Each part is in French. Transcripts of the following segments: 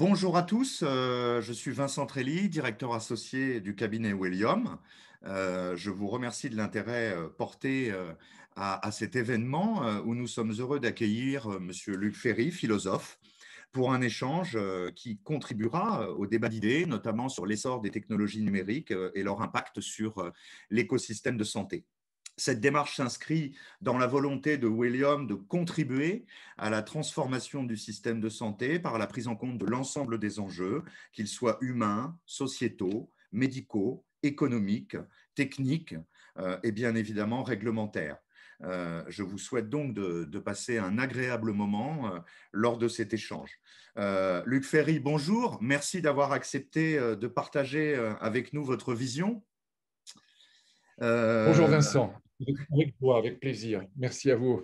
Bonjour à tous, euh, je suis Vincent Trelli, directeur associé du cabinet William. Euh, je vous remercie de l'intérêt euh, porté à, cet événement où nous sommes heureux d'accueillir Monsieur Luc Ferry, philosophe, pour un échange qui contribuera au débat d'idées, notamment sur l'essor des technologies numériques et leur impact sur l'écosystème de santé. Cette démarche s'inscrit dans la volonté de William de contribuer à la transformation du système de santé par la prise en compte de l'ensemble des enjeux, qu'ils soient humains, sociétaux, médicaux, économiques, techniques euh, et bien évidemment réglementaires. Euh, je vous souhaite donc de, passer un agréable moment euh, lors de cet échange. Luc Ferry, bonjour. Merci d'avoir accepté de partager avec nous votre vision. bonjour Vincent. Avec avec plaisir. Merci à vous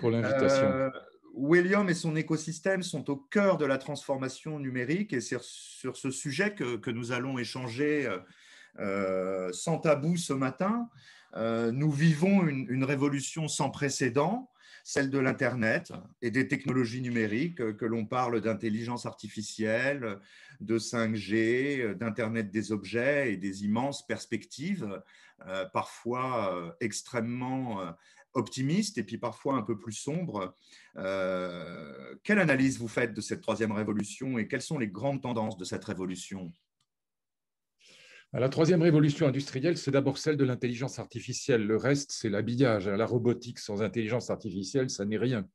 pour l'invitation. Euh, William et son écosystème sont au cœur de la transformation numérique et c'est sur ce sujet que, nous allons échanger euh, sans tabou ce matin. Euh, nous vivons une, révolution sans précédent, celle de l'Internet et des technologies numériques, que l'on parle d'intelligence artificielle, de 5G, d'Internet des objets et des immenses perspectives euh, parfois euh, extrêmement euh, optimiste et puis parfois un peu plus sombre. quelle analyse vous faites de cette troisième révolution et quelles sont les grandes tendances de cette révolution? La troisième révolution industrielle, c'est d'abord celle de l'intelligence artificielle. Le reste, c'est l'habillage. La robotique sans intelligence artificielle, ça n'est rien.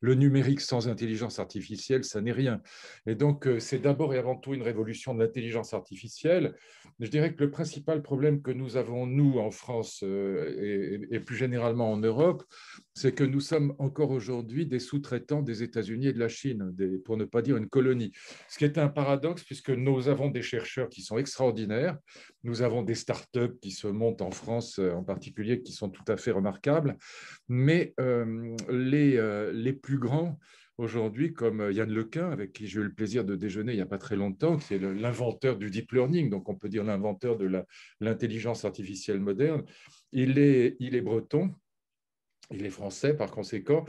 Le numérique sans intelligence artificielle, ça n'est rien. Et donc, euh, c'est d'abord et avant tout une révolution de l'intelligence artificielle. Je dirais que le principal problème que nous avons, nous, en France euh, et, plus généralement en Europe, c'est que nous sommes encore aujourd'hui des sous-traitants des États-Unis et de la Chine, pour ne pas dire une colonie. Ce qui est un paradoxe, puisque nous avons des chercheurs qui sont extraordinaires, nous avons des start-up qui se montent en France euh, en particulier, qui sont tout à fait remarquables, mais les les plus grands aujourd'hui, comme euh, Yann Lequin, avec qui j'ai eu le plaisir de déjeuner il n'y a pas très longtemps, qui est l'inventeur du deep learning, donc on peut dire l'inventeur de l'intelligence artificielle moderne. Il est, il est breton, il est français par conséquent,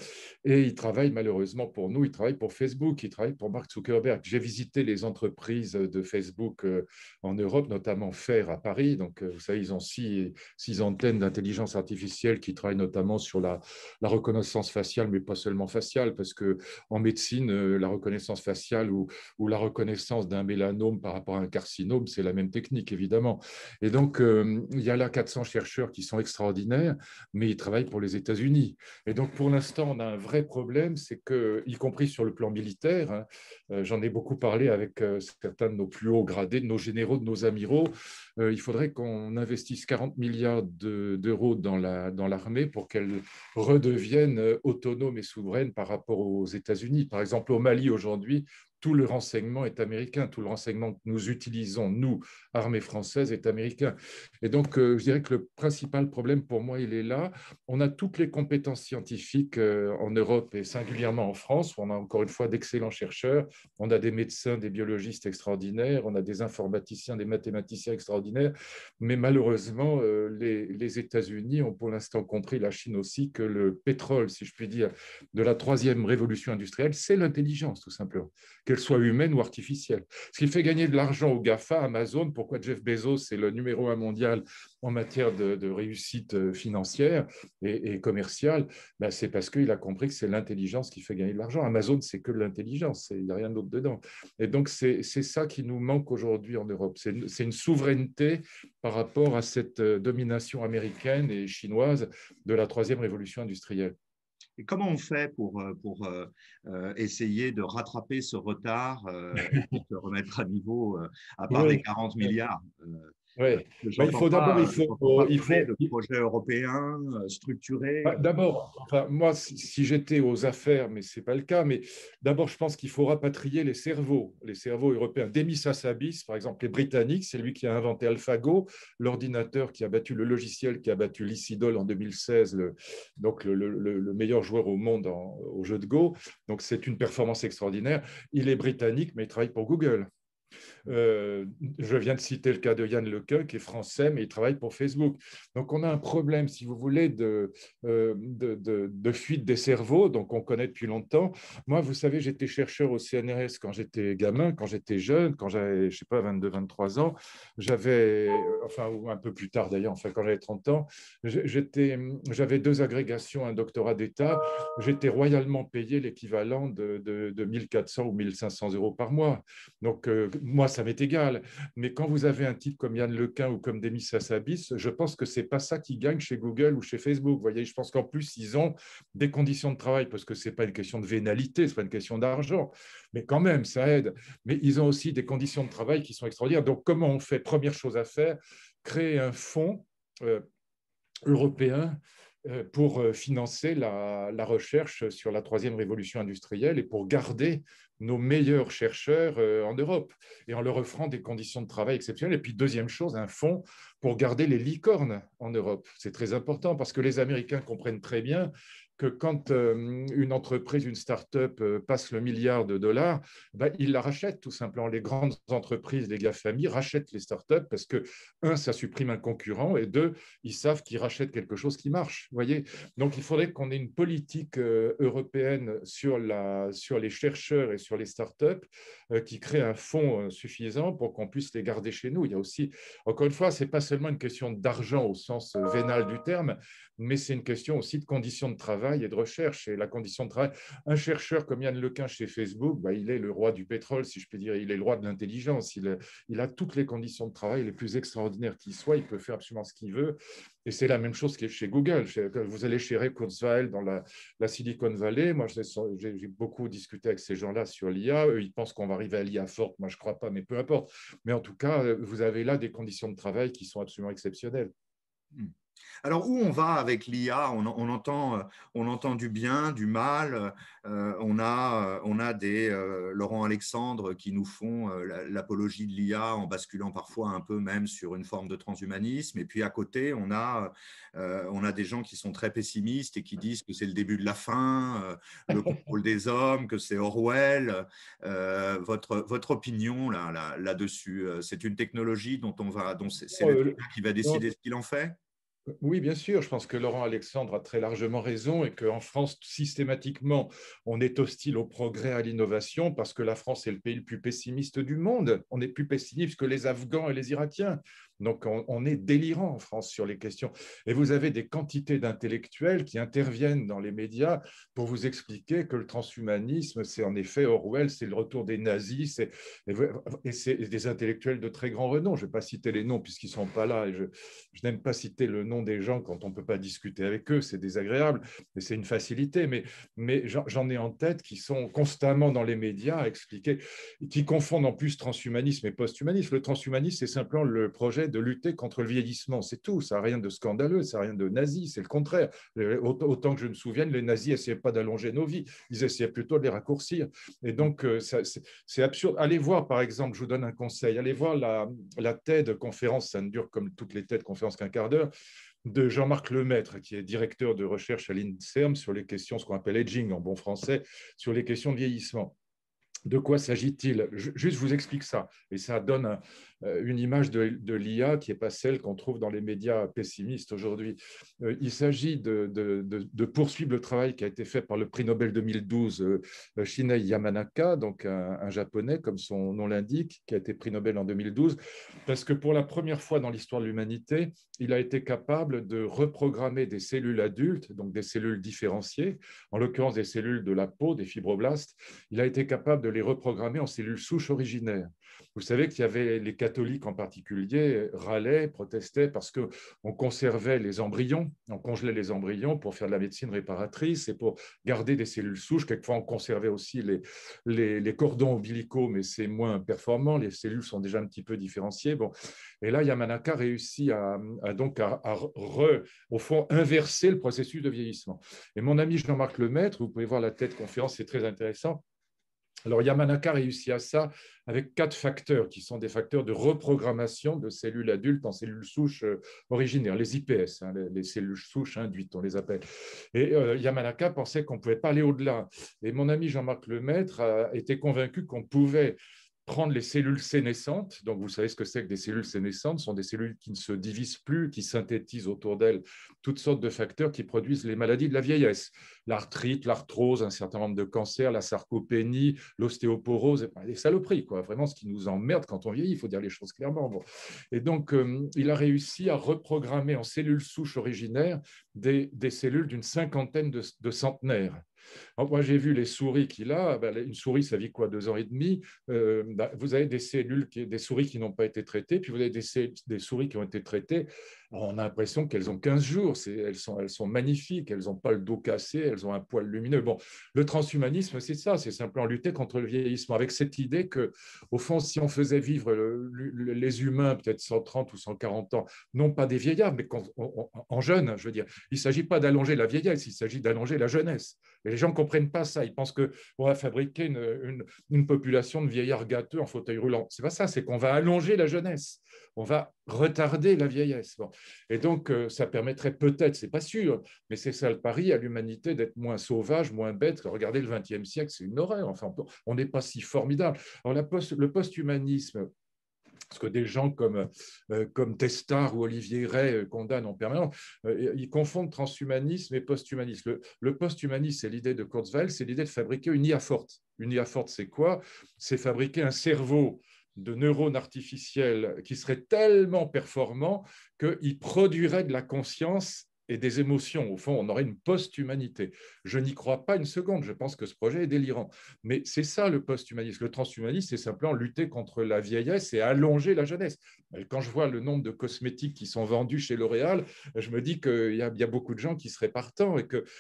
et il travaille malheureusement pour nous, il travaille pour Facebook, il travaille pour Mark Zuckerberg. J'ai visité les entreprises de Facebook euh, en Europe, notamment FAIR à Paris. Donc, euh, vous savez, ils ont six, six antennes d'intelligence artificielle qui travaillent notamment sur la, reconnaissance faciale, mais pas seulement faciale, parce que en médecine, euh, la reconnaissance faciale ou la reconnaissance d'un mélanome par rapport à un carcinome, c'est la même technique, évidemment. Et donc, il y a là 400 chercheurs qui sont extraordinaires, mais ils travaillent pour les États-Unis et donc, pour l'instant, on a un vrai problème, c'est que, y compris sur le plan militaire, hein, euh, j'en ai beaucoup parlé avec euh, certains de nos plus hauts gradés, de nos généraux, de nos amiraux, euh, il faudrait qu'on investisse 40 milliards d'euros dans l'armée pour qu'elle redevienne autonome et souveraine par rapport aux États-Unis. Par exemple, au Mali aujourd'hui, tout le renseignement est américain, tout le renseignement que nous utilisons, nous, armée française, est américain. Et donc, euh, je dirais que le principal problème pour moi, il est là. On a toutes les compétences scientifiques euh, en Europe et singulièrement en France, où on a encore une fois d'excellents chercheurs, on a des médecins, des biologistes extraordinaires, on a des informaticiens, des mathématiciens extraordinaires, mais malheureusement, euh, les, les États-Unis ont pour l'instant compris, la Chine aussi, que le pétrole, si je puis dire, de la troisième révolution industrielle, c'est l'intelligence, tout simplement qu'elle soit humaine ou artificielle. Ce qui fait gagner de l'argent au GAFA, Amazon, pourquoi Jeff Bezos est le numéro un mondial en matière de, réussite euh, financière et, commerciale, ben c'est parce qu'il a compris que c'est l'intelligence qui fait gagner de l'argent. Amazon, c'est que l'intelligence, il n'y a rien d'autre dedans. Et donc, c'est ça qui nous manque aujourd'hui en Europe. C'est une, une souveraineté par rapport à cette euh, domination américaine et chinoise de la troisième révolution industrielle. Et comment on fait pour, euh, pour euh, euh, essayer de rattraper ce retard et se remettre à niveau, à part les 40 milliards oui, bah, il faut d'abord, il faut, il faut le projet européen euh, structuré. Bah, d'abord, enfin, moi, si, j'étais aux affaires, mais c'est pas le cas, mais d'abord, je pense qu'il faut rapatrier les cerveaux, les cerveaux européens. Demis Hassabis, par exemple, les Britanniques, c'est lui qui a inventé AlphaGo, l'ordinateur qui a battu le logiciel qui a battu l'Icidol en 2016, le, donc le, le, meilleur joueur au monde au jeu de Go. Donc c'est une performance extraordinaire. Il est britannique, mais il travaille pour Google. Euh, je viens de citer le cas de Yann Lequin, qui est français, mais il travaille pour Facebook. Donc, on a un problème, si vous voulez, de, euh, de, fuite des cerveaux, donc on connaît depuis longtemps. Moi, vous savez, j'étais chercheur au CNRS quand j'étais gamin, quand j'étais jeune, quand j'avais, je sais pas, 22, 23 ans. J'avais, enfin, ou un peu plus tard d'ailleurs, enfin, quand j'avais 30 ans, j'étais, j'avais deux agrégations, un doctorat d'État. J'étais royalement payé l'équivalent de, de, 1400 ou 1500 euros par mois. Donc, euh, moi, ça m'est égal. Mais quand vous avez un type comme Yann Lequin ou comme Demis Sassabis, je pense que c'est pas ça qui gagne chez Google ou chez Facebook. Voyez, je pense qu'en plus, ils ont des conditions de travail parce que c'est pas une question de vénalité, c'est pas une question d'argent. Mais quand même, ça aide. Mais ils ont aussi des conditions de travail qui sont extraordinaires. Donc, comment on fait? Première chose à faire, créer un fonds euh, européen euh, pour euh, financer la, recherche sur la troisième révolution industrielle et pour garder nos meilleurs chercheurs euh, en Europe et en leur offrant des conditions de travail exceptionnelles. Et puis, deuxième chose, un fonds pour garder les licornes en Europe. C'est très important parce que les Américains comprennent très bien que quand euh, une entreprise, une start-up euh, passe le milliard de dollars, bah, ils la rachètent tout simplement. Les grandes entreprises, les GAFAMI rachètent les start-up parce que, un, ça supprime un concurrent et deux, ils savent qu'ils rachètent quelque chose qui marche. Voyez Donc, il faudrait qu'on ait une politique euh, européenne sur, la, sur les chercheurs et sur les start-up qui crée un fonds suffisant pour qu'on puisse les garder chez nous. Il y a aussi, encore une fois, ce n'est pas seulement une question d'argent au sens vénal du terme, mais c'est une question aussi de conditions de travail et de recherche. Et la condition de travail, un chercheur comme Yann Lequin chez Facebook, bah, il est le roi du pétrole, si je peux dire, il est le roi de l'intelligence, il, a toutes les conditions de travail les plus extraordinaires qui soient, il peut faire absolument ce qu'il veut. Et c'est la même chose qui est chez Google. Vous allez chez Ray Kurzweil dans la, Silicon Valley. Moi, j'ai beaucoup discuté avec ces gens-là sur l'IA. Eux, ils pensent qu'on va arriver à l'IA forte. Moi, je ne crois pas, mais peu importe. Mais en tout cas, vous avez là des conditions de travail qui sont absolument exceptionnelles. Hmm. Alors, où on va avec l'IA on, entend, euh, on entend du bien, du mal. Euh, on, a, euh, on a des Laurent Alexandre qui nous font l'apologie de l'IA en basculant parfois un peu même sur une forme de transhumanisme. Et puis à côté, on a, on a des gens qui sont très pessimistes et qui disent que c'est le début de la fin, le contrôle des hommes, que c'est Orwell. votre, votre opinion là, là, dessus c'est une technologie dont on va, dont c'est le qui va décider ce qu'il en fait? Oui, bien sûr. Je pense que Laurent Alexandre a très largement raison et qu'en France, systématiquement, on est hostile au progrès, à l'innovation, parce que la France est le pays le plus pessimiste du monde. On est plus pessimiste que les Afghans et les Irakiens. Donc, on, est délirant en France sur les questions. Et vous avez des quantités d'intellectuels qui interviennent dans les médias pour vous expliquer que le transhumanisme, c'est en effet Orwell, c'est le retour des nazis, et c'est des intellectuels de très grand renom. Je ne vais pas citer les noms puisqu'ils ne sont pas là. Et je, n'aime pas citer le nom des gens quand on ne peut pas discuter avec eux, c'est désagréable, mais c'est une facilité. Mais, mais j'en ai en tête qui sont constamment dans les médias à expliquer, qui confondent en plus transhumanisme et posthumanisme. Le transhumanisme, c'est simplement le projet de lutter contre le vieillissement, c'est tout. Ça n'a rien de scandaleux, ça n'a rien de nazi, c'est le contraire. Autant que je me souvienne, les nazis n'essayaient pas d'allonger nos vies, ils essayaient plutôt de les raccourcir. Et donc, euh, c'est absurde. Allez voir, par exemple, je vous donne un conseil, allez voir la, la TED conférence, ça ne dure comme toutes les TED conférences qu'un quart d'heure, de Jean-Marc Lemaître, qui est directeur de recherche à l'INSERM sur les questions, ce qu'on appelle aging en bon français, sur les questions de vieillissement. De quoi s'agit-il? Juste, je vous explique ça. Et ça donne euh, une image de, l'IA qui n'est pas celle qu'on trouve dans les médias pessimistes aujourd'hui. Euh, il s'agit de, poursuivre le travail qui a été fait par le prix Nobel 2012, euh, Shinya Yamanaka, donc un, japonais, comme son nom l'indique, qui a été prix Nobel en 2012, parce que pour la première fois dans l'histoire de l'humanité, il a été capable de reprogrammer des cellules adultes, donc des cellules différenciées, en l'occurrence des cellules de la peau, des fibroblastes. Il a été capable de les reprogrammer en cellules souches originaires. Vous savez qu'il y avait les catholiques en particulier râlaient, protestaient parce qu'on conservait les embryons, on congelait les embryons pour faire de la médecine réparatrice et pour garder des cellules souches. Quelquefois, on conservait aussi les, les, cordons ombilicaux, mais c'est moins performant. Les cellules sont déjà un petit peu différenciées. Bon. Et là, Yamanaka réussit à, donc à, au fond, inverser le processus de vieillissement. Et mon ami Jean-Marc Lemaître, vous pouvez voir la tête conférence, c'est très intéressant. Alors Yamanaka réussit à ça avec quatre facteurs qui sont des facteurs de reprogrammation de cellules adultes en cellules souches euh, originaires, les IPS, hein, les, cellules souches induites, on les appelle. Et euh, Yamanaka pensait qu'on ne pouvait pas aller au-delà. Et mon ami Jean-Marc Lemaître été convaincu qu'on pouvait prendre les cellules sénescentes. Donc, vous savez ce que c'est que des cellules sénescentes? Ce sont des cellules qui ne se divisent plus, qui synthétisent autour d'elles toutes sortes de facteurs qui produisent les maladies de la vieillesse. L'arthrite, l'arthrose, un certain nombre de cancers, la sarcopénie, l'ostéoporose, les saloperies, quoi. Vraiment, ce qui nous emmerde quand on vieillit, il faut dire les choses clairement. Et donc, euh, il a réussi à reprogrammer en cellules souches originaires des, cellules d'une cinquantaine de centenaires moi, j'ai vu les souris qu'il a. Ben, une souris, ça vit quoi Deux ans et demi? Euh, ben, vous avez des cellules, des souris qui n'ont pas été traitées, puis vous avez des, souris qui ont été traitées. On a l'impression qu'elles ont 15 jours. Elles sont, sont magnifiques. Elles n'ont pas le dos cassé. Elles ont un poil lumineux. Bon, le transhumanisme, c'est ça. C'est simplement lutter contre le vieillissement, avec cette idée que, au fond, si on faisait vivre les humains peut-être 130 ou 140 ans, non pas des vieillards, mais en, jeunes, je veux dire, il ne s'agit pas d'allonger la vieillesse, il s'agit d'allonger la jeunesse. Et les gens ne comprennent pas ça. Ils pensent qu'on va fabriquer une, une, population de vieillards gâteux en fauteuil roulant. Ce n'est pas ça, c'est qu'on va allonger la jeunesse. On va retarder la vieillesse. Et donc, euh, ça permettrait peut-être, c'est pas sûr, mais c'est ça le pari à l'humanité d'être moins sauvage, moins bête. Regardez le XXe siècle, c'est une horreur. Enfin, on n'est pas si formidable. Alors, le post-humanisme, ce que des gens comme, euh, comme Testard ou Olivier Ray euh, condamnent en permanence, ils confondent transhumanisme et posthumanisme. Le, le posthumanisme, c'est l'idée de Kurzweil, c'est l'idée de fabriquer une IA forte. Une IA forte, c'est quoi? C'est fabriquer un cerveau de neurones artificiels qui serait tellement performant qu'il produirait de la conscience et des émotions. Au fond, on aurait une post-humanité. Je n'y crois pas une seconde. Je pense que ce projet est délirant. Mais c'est ça le post-humanisme. Le transhumanisme, c'est simplement lutter contre la vieillesse et allonger la jeunesse. Quand je vois le nombre de cosmétiques qui sont vendus chez L'Oréal, je me dis qu'il y, a beaucoup de gens qui seraient partants.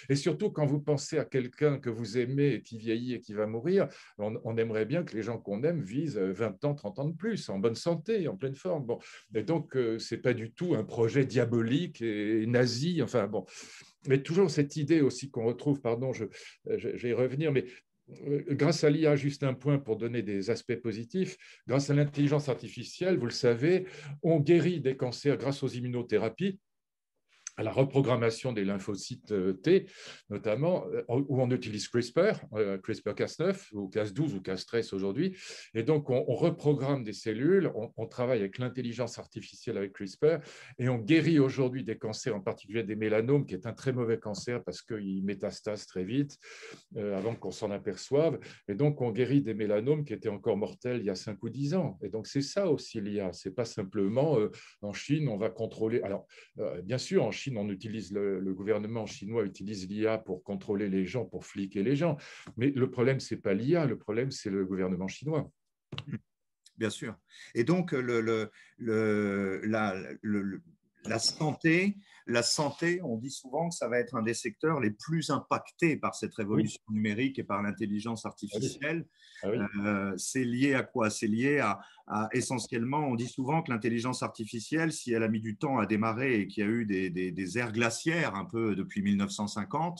Et, surtout, quand vous pensez à quelqu'un que vous aimez et qui vieillit et qui va mourir, on, aimerait bien que les gens qu'on aime visent 20 ans, 30 ans de plus, en bonne santé, en pleine forme. Bon. Et donc, euh, ce n'est pas du tout un projet diabolique et nazi Enfin mais toujours cette idée aussi qu'on retrouve, pardon, je, vais y revenir, mais euh, grâce à l'IA, juste un point pour donner des aspects positifs, grâce à l'intelligence artificielle, vous le savez, on guérit des cancers grâce aux immunothérapies à la reprogrammation des lymphocytes euh, T, notamment, euh, où on utilise CRISPR, euh, CRISPR-Cas9 ou Cas12 ou Cas13 aujourd'hui. Et donc, on, reprogramme des cellules, on, travaille avec l'intelligence artificielle avec CRISPR, et on guérit aujourd'hui des cancers, en particulier des mélanomes, qui est un très mauvais cancer parce qu'il métastase très vite avant qu'on s'en aperçoive. Et donc, on guérit des mélanomes qui étaient encore mortels il y a 5 ou 10 ans. Et donc, c'est ça aussi l'IA. C'est pas simplement en Chine, on va contrôler. Alors, bien sûr, en Chine, on utilise le, gouvernement chinois utilise l'IA pour contrôler les gens, pour fliquer les gens. Mais le problème, c'est pas l'IA, le problème, c'est le gouvernement chinois. Bien sûr. Et donc, la santé, la santé, on dit souvent que ça va être un des secteurs les plus impactés par cette révolution numérique et par l'intelligence artificielle. Ah euh, c'est lié à quoi? C'est lié à, essentiellement, on dit souvent que l'intelligence artificielle, si elle a mis du temps à démarrer et qu'il y a eu des, des, ères glaciaires un peu depuis 1950,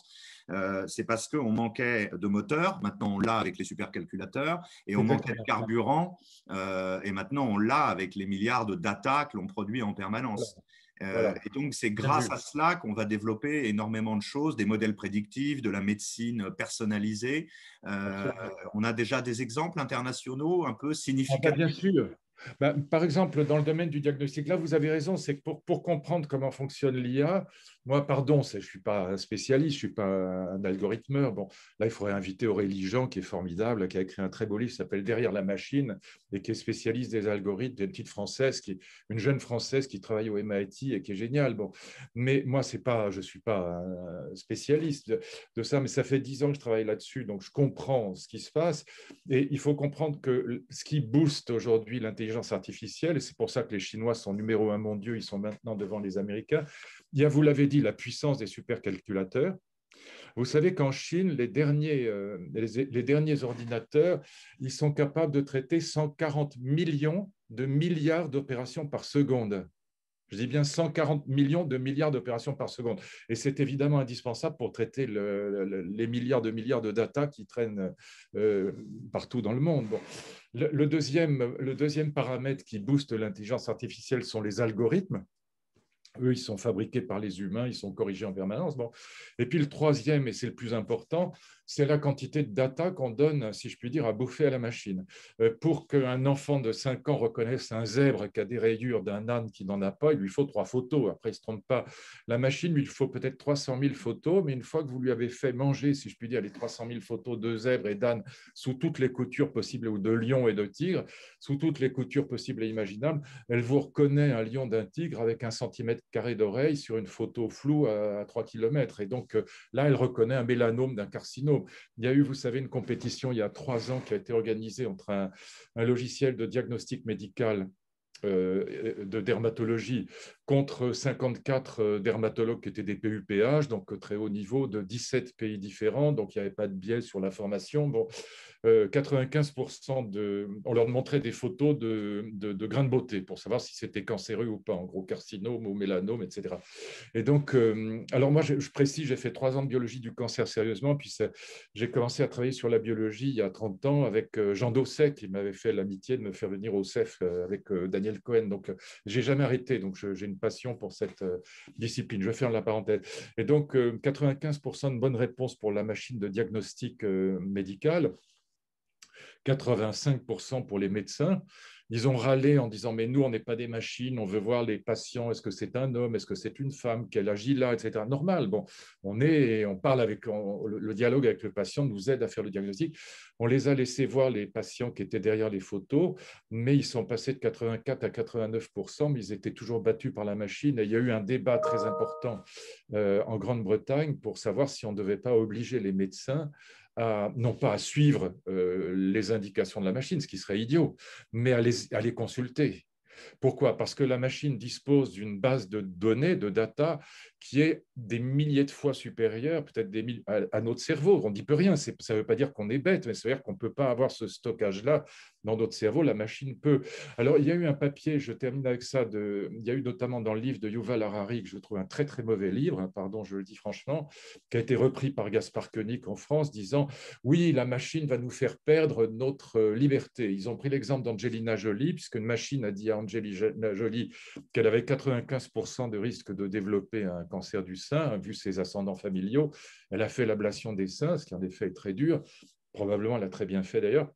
euh, c'est parce qu'on manquait de moteur. Maintenant, on l'a avec les supercalculateurs et on manquait de carburant. Euh, et maintenant, on l'a avec les milliards de data que l'on produit en permanence. Euh, et donc, c'est grâce à cela qu'on va développer énormément de choses, des modèles prédictifs, de la médecine personnalisée. Euh, on a déjà des exemples internationaux un peu ah bah, significatifs. bien sûr. Bah, par exemple, dans le domaine du diagnostic, là, vous avez raison, c'est que pour, pour, comprendre comment fonctionne l'IA, moi, pardon, je ne suis pas un spécialiste, je ne suis pas un algorithmeur. Bon, là, il faudrait inviter Aurélie Jean, qui est formidable, qui a écrit un très beau livre s'appelle Derrière la machine et qui est spécialiste des algorithmes, une petite française, qui une jeune française qui travaille au MIT et qui est géniale. Bon, mais moi, pas, je ne suis pas un spécialiste de ça, mais ça fait dix ans que je travaille là-dessus, donc je comprends ce qui se passe. Et il faut comprendre que ce qui booste aujourd'hui l'intelligence artificielle, et c'est pour ça que les Chinois sont numéro un mondiaux, ils sont maintenant devant les Américains, il y a, vous l'avez la puissance des supercalculateurs. Vous savez qu'en Chine, les derniers, euh, ordinateurs, ils sont capables de traiter 140 millions de milliards d'opérations par seconde. Je dis bien 140 millions de milliards d'opérations par seconde. Et c'est évidemment indispensable pour traiter les milliards de milliards de data qui traînent euh, partout dans le monde. Le deuxième paramètre qui booste l'intelligence artificielle sont les algorithmes. Eux, ils sont fabriqués par les humains, ils sont corrigés en permanence. Et puis le troisième, et c'est le plus important, c'est la quantité de data qu'on donne, si je puis dire, à bouffer à la machine. Euh, pour qu'un enfant de 5 ans reconnaisse un zèbre qui a des rayures d'un âne qui n'en a pas, il lui faut trois photos. Après, il ne se trompe pas. La machine, lui, il faut peut-être 300 000 photos, mais une fois que vous lui avez fait manger, si je puis dire, les 300 000 photos de zèbres et d'ânes sous toutes les coutures possibles, ou de lions et de tigres, sous toutes les coutures possibles et imaginables, elle vous reconnaît un lion d'un tigre avec un centimètre carré d'oreille sur une photo floue à 3 km. Et donc euh, là, elle reconnaît un mélanome d'un carcinome. Il y a eu, vous savez, une compétition il y a trois ans qui a été organisée entre un, logiciel de diagnostic médical euh, de dermatologie contre 54 euh, dermatologues qui étaient des PUPH, donc très haut niveau, de 17 pays différents, donc il n'y avait pas de biais sur l'information. Bon, 95% euh, de, on leur montrait des photos de, de, grains de beauté pour savoir si c'était cancéreux ou pas, en gros carcinome ou mélanome, etc. Et donc, alors moi, je, précise, j'ai fait trois ans de biologie du cancer sérieusement, puis j'ai commencé à travailler sur la biologie il y a 30 ans avec Jean Dosset, qui m'avait fait l'amitié de me faire venir au CEF avec Daniel Cohen. Donc, euh, j'ai jamais arrêté. Donc, j'ai une passion pour cette euh, discipline. Je ferme la parenthèse. Et donc, 95% euh, de bonnes réponses pour la machine de diagnostic médical. 85% pour les médecins ils ont râlé en disant mais nous on n'est pas des machines, on veut voir les patients, est-ce que c'est un homme, est-ce que c'est une femme, quel âge il a, etc. Normal. Bon, on est, on parle avec le dialogue avec le patient nous aide à faire le diagnostic. On les a laissés voir les patients qui étaient derrière les photos, mais ils sont passés de 84 à 89% mais ils étaient toujours battus par la machine. Il y a eu un débat très important euh, en Grande-Bretagne pour savoir si on ne devait pas obliger les médecins non pas à suivre euh, les indications de la machine, ce qui serait idiot, mais à les consulter. Pourquoi? Parce que la machine dispose d'une base de données, de data, qui est des milliers de fois supérieure, peut-être des à, notre cerveau. On ne dit peut rien, ça ne veut pas dire qu'on est bête, mais ça veut dire qu'on ne peut pas avoir ce stockage-là dans notre cerveau, la machine peut. Alors, il y a eu un papier, je termine avec ça, il y a eu notamment dans le livre de Yuval Harari, que je trouve un très très mauvais livre, hein, pardon, je le dis franchement, qui a été repris par Gaspard Koenig en France, disant oui, la machine va nous faire perdre notre liberté. Ils ont pris l'exemple d'Angelina Jolie, puisque une machine a dit à Angelina Jolie qu'elle avait 95% de risque de développer un cancer du sein, vu ses ascendants familiaux. Elle a fait l'ablation des seins, ce qui en effet est très dur. Probablement, elle a très bien fait d'ailleurs.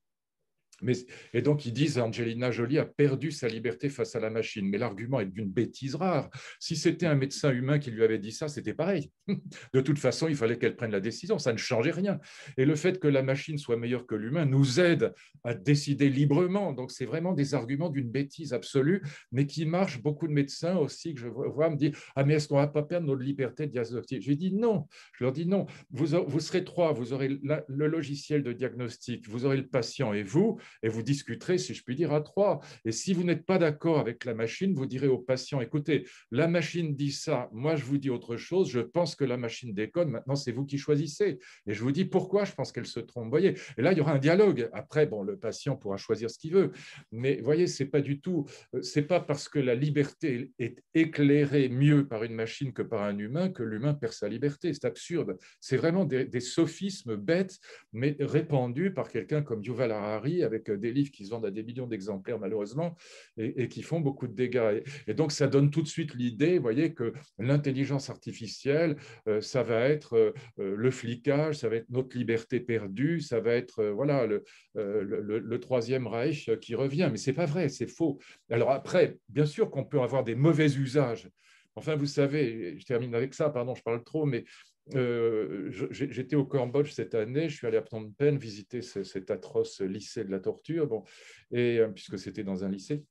Et donc, ils disent Angelina Jolie a perdu sa liberté face à la machine. Mais l'argument est d'une bêtise rare. Si c'était un médecin humain qui lui avait dit ça, c'était pareil. De toute façon, il fallait qu'elle prenne la décision. Ça ne changeait rien. Et le fait que la machine soit meilleure que l'humain nous aide à décider librement. Donc, c'est vraiment des arguments d'une bêtise absolue, mais qui marchent. Beaucoup de médecins aussi que je vois me dire Ah, mais est-ce qu'on va pas perdre notre liberté de diagnostic Je dis non. Je leur dis non. Vous, vous serez trois. Vous aurez le logiciel de diagnostic, vous aurez le patient et vous et vous discuterez, si je puis dire, à trois. Et si vous n'êtes pas d'accord avec la machine, vous direz au patient, écoutez, la machine dit ça, moi je vous dis autre chose, je pense que la machine déconne, maintenant c'est vous qui choisissez. Et je vous dis pourquoi je pense qu'elle se trompe. Voyez et là, il y aura un dialogue. Après, bon, le patient pourra choisir ce qu'il veut. Mais voyez, c'est pas du tout, euh, c'est pas parce que la liberté est éclairée mieux par une machine que par un humain que l'humain perd sa liberté. C'est absurde. C'est vraiment des, sophismes bêtes, mais répandus par quelqu'un comme Yuval Harari des livres qui se vendent à des millions d'exemplaires, malheureusement, et, qui font beaucoup de dégâts. Et, donc, ça donne tout de suite l'idée, vous voyez, que l'intelligence artificielle, euh, ça va être euh, euh, le flicage, ça va être notre liberté perdue, ça va être, voilà, le, le, troisième Reich qui revient. Mais c'est pas vrai, c'est faux. Alors après, bien sûr qu'on peut avoir des mauvais usages. Enfin, vous savez, je termine avec ça, pardon, je parle trop, mais euh, j'étais au Cambodge cette année, je suis allé à Phnom Penh visiter cet atroce lycée de la torture, bon, et, euh, puisque c'était dans un lycée.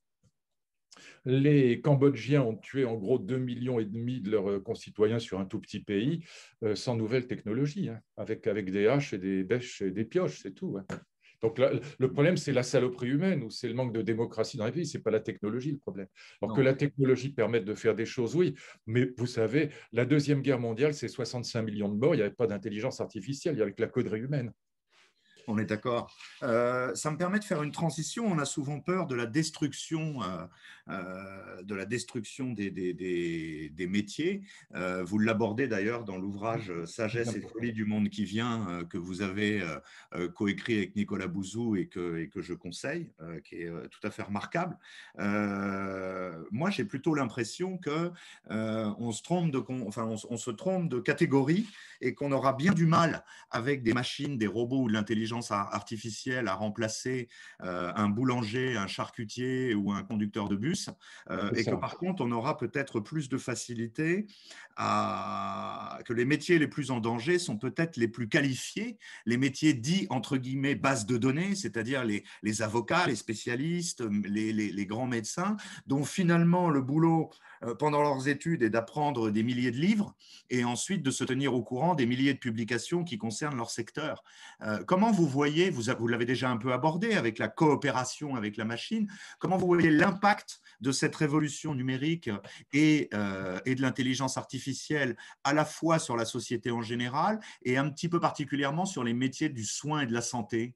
Les Cambodgiens ont tué en gros 2,5 millions et demi de leurs concitoyens sur un tout petit pays, euh, sans nouvelles technologies, hein, avec, avec des haches et des bêches et des pioches, c'est tout. Hein. Donc le problème, c'est la saloperie humaine ou c'est le manque de démocratie dans les pays, ce n'est pas la technologie le problème. Alors que la technologie permette de faire des choses, oui, mais vous savez, la Deuxième Guerre mondiale, c'est 65 millions de morts, il n'y avait pas d'intelligence artificielle, il y avait que la coderie humaine. On est d'accord. Euh, ça me permet de faire une transition. On a souvent peur de la destruction euh, de la destruction des, des, métiers. vous l'abordez d'ailleurs dans l'ouvrage Sagesse et folie du monde qui vient, que vous avez coécrit avec Nicolas Bouzou et que, et que je conseille, qui est tout à fait remarquable. moi, j'ai plutôt l'impression que on se trompe de, enfin, on se trompe de catégorie et qu'on aura bien du mal avec des machines, des robots ou de l'intelligence artificielle à remplacer euh, un boulanger, un charcutier ou un conducteur de bus, euh, et que par contre, on aura peut-être plus de facilité à que les métiers les plus en danger sont peut-être les plus qualifiés, les métiers dits entre guillemets base de données, c'est-à-dire les, les, avocats, les spécialistes, les, les, les grands médecins, dont finalement le boulot pendant leurs études est d'apprendre des milliers de livres et ensuite de se tenir au courant des milliers de publications qui concernent leur secteur. Euh, comment vous voyez, vous, l'avez déjà un peu abordé avec la coopération avec la machine, comment vous voyez l'impact de cette révolution numérique et, euh, et de l'intelligence artificielle à la fois sur la société en général et un petit peu particulièrement sur les métiers du soin et de la santé?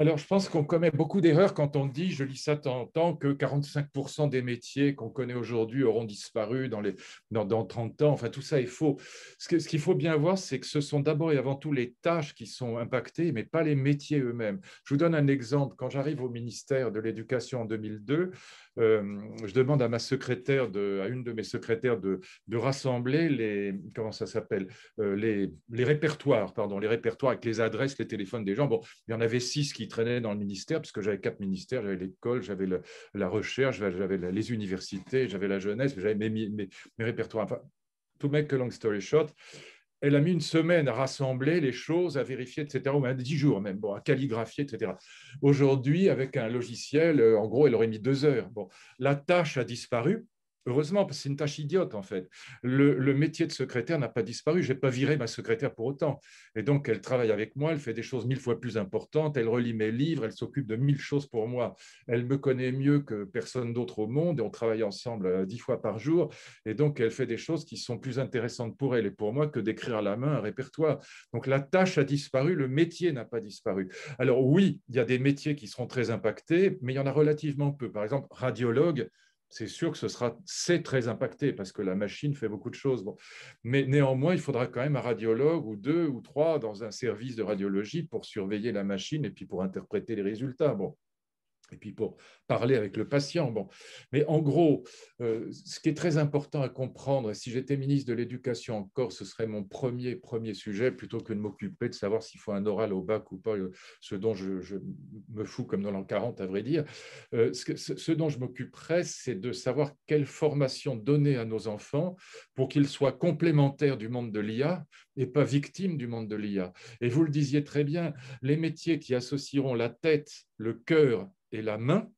Alors, je pense qu'on commet beaucoup d'erreurs quand on dit, je lis ça tant, que 45% des métiers qu'on connaît aujourd'hui auront disparu dans, les, dans, dans, 30 ans. Enfin, tout ça est faux. Ce qu'il faut bien voir, c'est que ce sont d'abord et avant tout les tâches qui sont impactées, mais pas les métiers eux-mêmes. Je vous donne un exemple. Quand j'arrive au ministère de l'Éducation en 2002, euh, je demande à ma secrétaire, de, à une de mes secrétaires de, de rassembler les, comment ça s'appelle, euh, les, les, répertoires, pardon, les répertoires avec les adresses, les téléphones des gens. Bon, il y en avait six qui traînaient dans le ministère, parce que j'avais quatre ministères, j'avais l'école, j'avais la recherche, j'avais les universités, j'avais la jeunesse, j'avais mes, répertoires. Enfin, to make a long story short, elle a mis une semaine à rassembler les choses, à vérifier, etc., ou même dix jours même, bon, à calligraphier, etc. Aujourd'hui, avec un logiciel, euh, en gros, elle aurait mis deux heures. Bon, la tâche a disparu, Heureusement, parce que c'est une tâche idiote, en fait. Le, métier de secrétaire n'a pas disparu. Je n'ai pas viré ma secrétaire pour autant. Et donc, elle travaille avec moi, elle fait des choses mille fois plus importantes, elle relit mes livres, elle s'occupe de mille choses pour moi. Elle me connaît mieux que personne d'autre au monde et on travaille ensemble euh, dix fois par jour. Et donc, elle fait des choses qui sont plus intéressantes pour elle et pour moi que d'écrire à la main un répertoire. Donc, la tâche a disparu, le métier n'a pas disparu. Alors, oui, il y a des métiers qui seront très impactés, mais il y en a relativement peu. Par exemple, radiologue c'est sûr que ce sera c'est très impacté parce que la machine fait beaucoup de choses. Mais néanmoins, il faudra quand même un radiologue ou deux ou trois dans un service de radiologie pour surveiller la machine et puis pour interpréter les résultats. Bon et puis pour parler avec le patient. Bon. Mais en gros, euh, ce qui est très important à comprendre, et si j'étais ministre de l'Éducation encore, ce serait mon premier, premier sujet, plutôt que de m'occuper de savoir s'il faut un oral au bac ou pas, euh, ce dont je, me fous comme dans l'an 40, à vrai dire. Euh, ce, ce, dont je m'occuperais, c'est de savoir quelle formation donner à nos enfants pour qu'ils soient complémentaires du monde de l'IA et pas victimes du monde de l'IA. Et vous le disiez très bien, les métiers qui associeront la tête, le cœur et la main,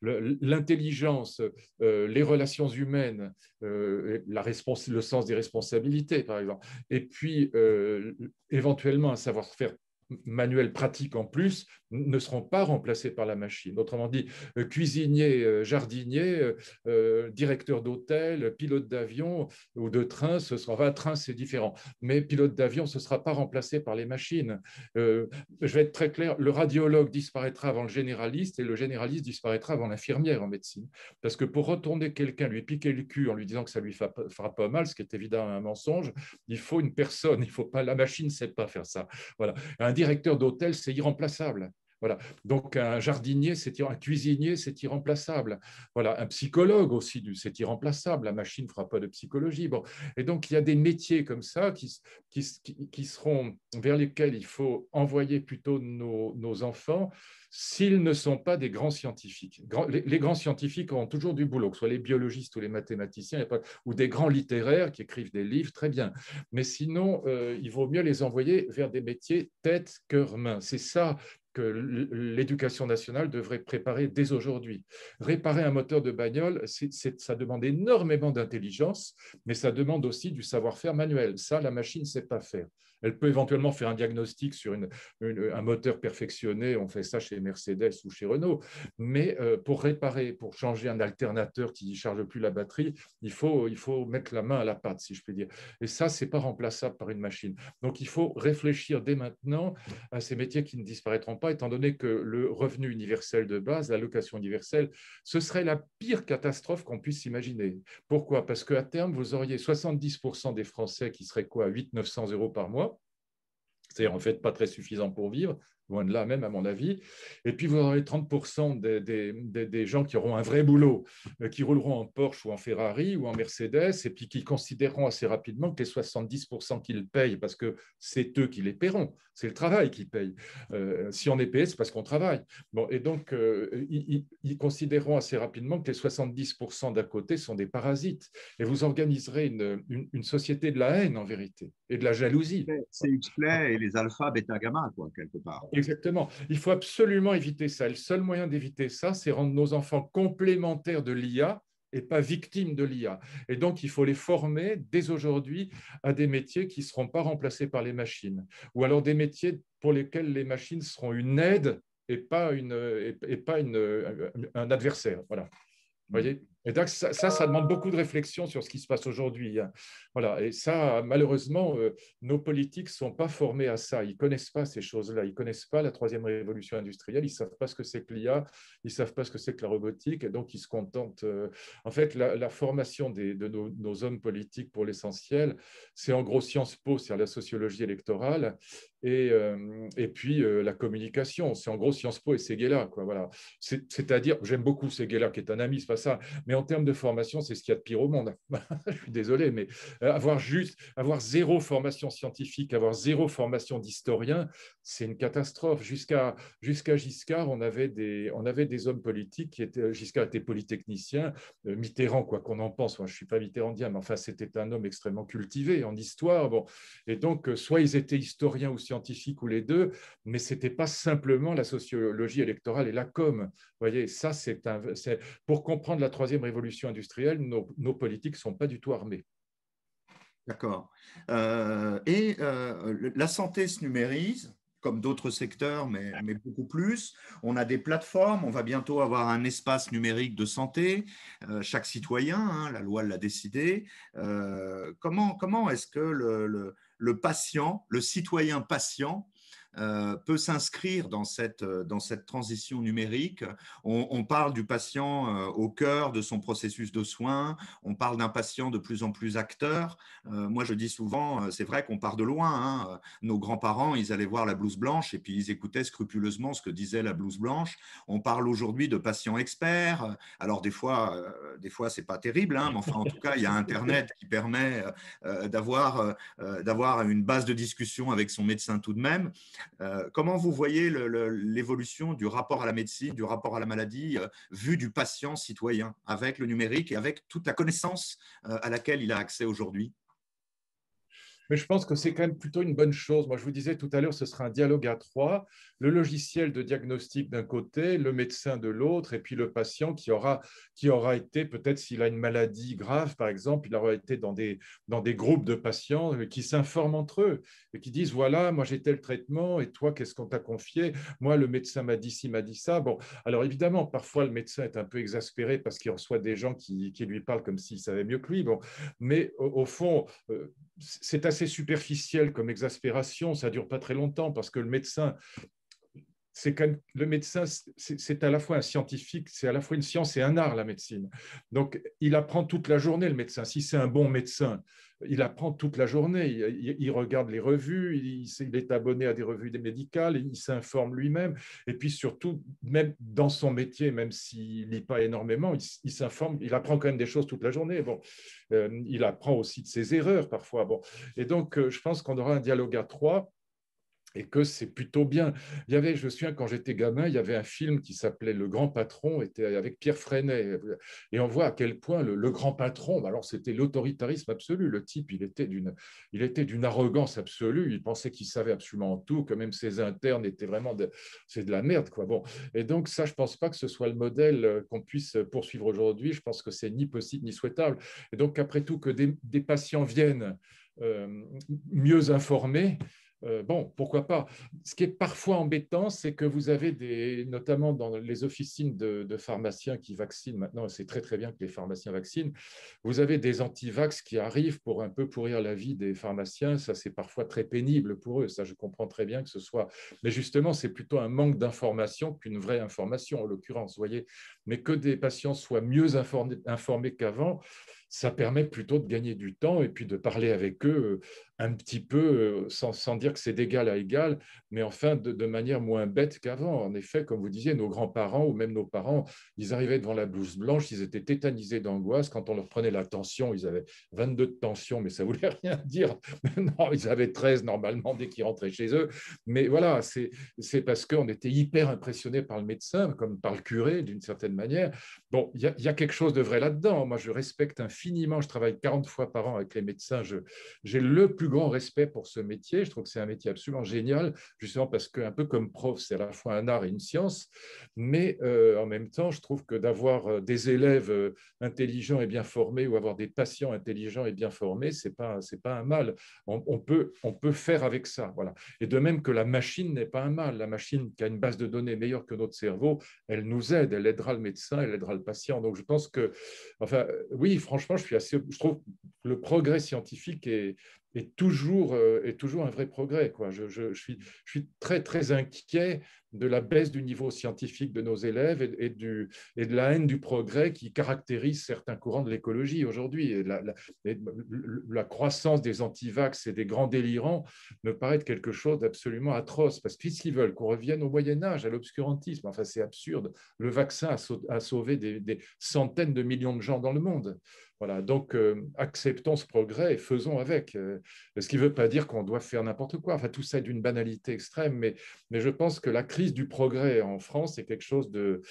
l'intelligence, euh, les relations humaines, euh, le sens des responsabilités, par exemple, et puis euh, éventuellement un savoir-faire manuels pratiques en plus ne seront pas remplacés par la machine. Autrement dit, euh, cuisinier, euh, jardinier, euh, directeur d'hôtel, pilote d'avion ou de train, ce sera enfin, train c'est différent, mais pilote d'avion ce ne sera pas remplacé par les machines. je vais être très clair, le radiologue disparaîtra avant le généraliste et le généraliste disparaîtra avant l'infirmière en médecine, parce que pour retourner quelqu'un, lui piquer le cul en lui disant que ça lui fera pas mal, ce qui est évidemment un mensonge, il faut une personne, il faut pas la machine ne sait pas faire ça. Voilà, un directeur d'hôtel, c'est irremplaçable. Voilà. Donc un jardinier, c'est un cuisinier, c'est irremplaçable. Voilà, un psychologue aussi, c'est irremplaçable. La machine ne fera pas de psychologie. Et donc il y a des métiers comme ça qui, qui, seront vers lesquels il faut envoyer plutôt nos, nos enfants s'ils ne sont pas des grands scientifiques. Les, grands scientifiques ont toujours du boulot, que ce soit les biologistes ou les mathématiciens, ou des grands littéraires qui écrivent des livres, très bien. Mais sinon, euh, il vaut mieux les envoyer vers des métiers tête, cœur, main. C'est ça l'éducation nationale devrait préparer dès aujourd'hui. Réparer un moteur de bagnole, ça demande énormément d'intelligence, mais ça demande aussi du savoir-faire manuel. Ça, la machine ne sait pas faire. Elle peut éventuellement faire un diagnostic sur un moteur perfectionné, on fait ça chez Mercedes ou chez Renault, mais euh, pour réparer, pour changer un alternateur qui ne charge plus la batterie, il faut, mettre la main à la pâte, si je puis dire. Et ça, ce n'est pas remplaçable par une machine. Donc il faut réfléchir dès maintenant à ces métiers qui ne disparaîtront pas, étant donné que le revenu universel de base, l'allocation universelle, ce serait la pire catastrophe qu'on puisse imaginer. Pourquoi? Parce qu'à terme, vous auriez 70% des Français qui seraient quoi? 800-900 euros par mois c'est-à-dire en fait pas très suffisant pour vivre, loin de là même à mon avis. Et puis vous aurez 30% des, des, gens qui auront un vrai boulot, euh, qui rouleront en Porsche ou en Ferrari ou en Mercedes, et puis qui considéreront assez rapidement que les 70% qu'ils payent, parce que c'est eux qui les paieront, c'est le travail qui paye. Euh, si on est payé, c'est parce qu'on travaille. Bon, et donc, euh, ils, considéreront assez rapidement que les 70% d'à côté sont des parasites. Et vous organiserez une, société de la haine, en vérité, et de la jalousie. C'est X-Play et les alpha, bêta, gamma, quoi, quelque part. Exactement. Il faut absolument éviter ça. Le seul moyen d'éviter ça, c'est rendre nos enfants complémentaires de l'IA et pas victimes de l'IA. Et donc, il faut les former dès aujourd'hui à des métiers qui ne seront pas remplacés par les machines, ou alors des métiers pour lesquels les machines seront une aide et pas, une, et, pas une, un adversaire. Voilà. Vous voyez? Et donc, ça, ça, demande beaucoup de réflexion sur ce qui se passe aujourd'hui. Hein. Voilà. Et ça, malheureusement, euh, nos politiques ne sont pas formés à ça. Ils ne connaissent pas ces choses-là. Ils ne connaissent pas la troisième révolution industrielle. Ils ne savent pas ce que c'est que l'IA. Ils ne savent pas ce que c'est que la robotique. Et donc, ils se contentent. Euh, en fait, la, formation des, de nos, hommes politiques, pour l'essentiel, c'est en gros Sciences Po, c'est la sociologie électorale. Et, euh, et puis la communication, c'est en gros Sciences Po et Seguela. Voilà. C'est-à-dire, j'aime beaucoup Seguela, qui est un ami, c'est pas ça, mais en termes de formation, c'est ce qu'il y a de pire au monde. je suis désolé, mais euh, avoir juste, avoir zéro formation scientifique, avoir zéro formation d'historien, c'est une catastrophe. Jusqu'à jusqu'à Giscard, on avait, des, on avait des hommes politiques qui étaient, Giscard était polytechnicien, euh, Mitterrand, quoi qu'on en pense, moi je suis pas mitterrandien, mais enfin c'était un homme extrêmement cultivé en histoire. Bon. Et donc, euh, soit ils étaient historiens ou scientifiques ou les deux, mais ce n'était pas simplement la sociologie électorale et la com. Vous voyez, ça c'est pour comprendre la troisième révolution industrielle, nos, politiques ne sont pas du tout armées. D'accord. Euh, et euh, la santé se numérise, comme d'autres secteurs, mais, beaucoup plus. On a des plateformes, on va bientôt avoir un espace numérique de santé, euh, chaque citoyen, hein, la loi l'a décidé. comment comment est-ce que le, le, patient, le citoyen patient, peut s'inscrire dans cette, euh, dans cette transition numérique. On, parle du patient euh, au cœur de son processus de soins, on parle d'un patient de plus en plus acteur. moi, je dis souvent, c'est vrai qu'on part de loin. Hein. Nos grands-parents, ils allaient voir la blouse blanche et puis ils écoutaient scrupuleusement ce que disait la blouse blanche. On parle aujourd'hui de patients experts. Alors, des fois, des fois c'est pas terrible, hein, mais enfin, en tout cas, il y a Internet qui permet d'avoir d'avoir une base de discussion avec son médecin tout de même. Euh, comment vous voyez l'évolution du rapport à la médecine, du rapport à la maladie, euh, vu du patient citoyen, avec le numérique et avec toute la connaissance euh, à laquelle il a accès aujourd'hui? Mais je pense que c'est quand même plutôt une bonne chose. Moi, je vous disais tout à l'heure, ce sera un dialogue à trois, le logiciel de diagnostic d'un côté, le médecin de l'autre, et puis le patient qui aura, qui aura été, peut-être s'il a une maladie grave, par exemple, il aura été dans des, dans des groupes de patients euh, qui s'informent entre eux et qui disent, voilà, moi j'ai tel traitement, et toi, qu'est-ce qu'on t'a confié? Moi, le médecin m'a dit ci, m'a dit ça. Bon, alors évidemment, parfois, le médecin est un peu exaspéré parce qu'il reçoit des gens qui, qui lui parlent comme s'il savait mieux que lui. Bon, mais au, fond, euh, c'est assez superficiel comme exaspération, ça dure pas très longtemps parce que le médecin, c'est le médecin, c'est à la fois un scientifique, c'est à la fois une science et un art, la médecine. Donc, il apprend toute la journée, le médecin. Si c'est un bon médecin, il apprend toute la journée. Il, regarde les revues, il, est abonné à des revues médicales, il s'informe lui-même. Et puis surtout, même dans son métier, même s'il lit pas énormément, il, s'informe, il apprend quand même des choses toute la journée. Bon, euh, il apprend aussi de ses erreurs parfois. Bon, et donc, euh, je pense qu'on aura un dialogue à trois et que c'est plutôt bien. Il y avait, je me souviens, quand j'étais gamin, il y avait un film qui s'appelait Le Grand Patron, était avec Pierre Freinet, et on voit à quel point le, Grand Patron, bah alors c'était l'autoritarisme absolu. Le type, il était d'une, il était d'une arrogance absolue. Il pensait qu'il savait absolument tout, que même ses internes étaient vraiment, de, c'est de la merde, quoi. Bon, et donc ça, je pense pas que ce soit le modèle euh, qu'on puisse poursuivre aujourd'hui. Je pense que c'est ni possible ni souhaitable. Et donc après tout, que des patients viennent mieux informés euh, bon, pourquoi pas. Ce qui est parfois embêtant, c'est que vous avez des, notamment dans les officines de, pharmaciens qui vaccinent maintenant, c'est très très bien que les pharmaciens vaccinent, vous avez des antivax qui arrivent pour un peu pourrir la vie des pharmaciens. Ça, c'est parfois très pénible pour eux. Ça, je comprends très bien que ce soit. Mais justement, c'est plutôt un manque d'information qu'une vraie information, en l'occurrence, voyez. Mais que des patients soient mieux informés qu'avant, ça permet plutôt de gagner du temps et puis de parler avec eux un petit peu, euh, sans, sans dire que c'est d'égal à égal, mais enfin de, manière moins bête qu'avant. En effet, comme vous disiez, nos grands-parents ou même nos parents, ils arrivaient devant la blouse blanche, ils étaient tétanisés d'angoisse. Quand on leur prenait la tension, ils avaient 22 de tension, mais ça voulait rien dire. non, ils avaient 13 normalement dès qu'ils rentraient chez eux. Mais voilà, c'est parce qu'on était hyper impressionné par le médecin, comme par le curé d'une certaine manière. Bon, il y, y, a quelque chose de vrai là-dedans. Moi, je respecte infiniment, je travaille 40 fois par an avec les médecins, j'ai le plus grand respect pour ce métier. Je trouve que c'est un métier absolument génial, justement parce que, un peu comme prof, c'est à la fois un art et une science. Mais euh, en même temps, je trouve que d'avoir euh, des élèves euh, intelligents et bien formés ou avoir des patients intelligents et bien formés, c'est pas c'est pas un mal. On, peut on peut faire avec ça, voilà. Et de même que la machine n'est pas un mal. La machine qui a une base de données meilleure que notre cerveau, elle nous aide, elle aidera le médecin, elle aidera le patient. Donc je pense que, enfin, oui, franchement, je trouve le progrès scientifique est, euh, toujours un vrai progrès. Je, suis, très, inquiet de la baisse du niveau scientifique de nos élèves et, de la haine du progrès qui caractérise certains courants de l'écologie aujourd'hui. La, croissance des antivax et des grands délirants me paraît quelque chose d'absolument atroce, parce qu'ils veulent? Qu'on revienne au Moyen Âge, à l'obscurantisme. Enfin, c'est absurde. Le vaccin a, sauvé des centaines de millions de gens dans le monde. Voilà, donc euh, acceptons ce progrès et faisons avec. Euh, ce qui ne veut pas dire qu'on doit faire n'importe quoi. Enfin, tout ça est d'une banalité extrême, mais, mais je pense que la crise du progrès en France est quelque chose de.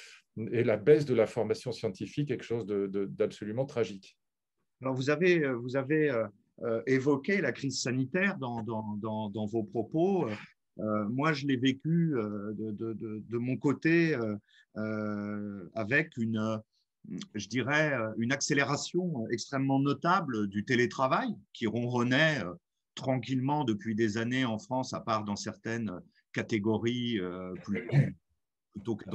et la baisse de la formation scientifique quelque chose d'absolument de, tragique. Alors, vous avez, vous avez euh, évoqué la crise sanitaire dans, dans, dans, dans vos propos. moi, je l'ai vécu de, de, mon côté avec une je dirais, euh, une accélération extrêmement notable du télétravail qui ronronnait euh, tranquillement depuis des années en France, à part dans certaines catégories euh, plus, plutôt que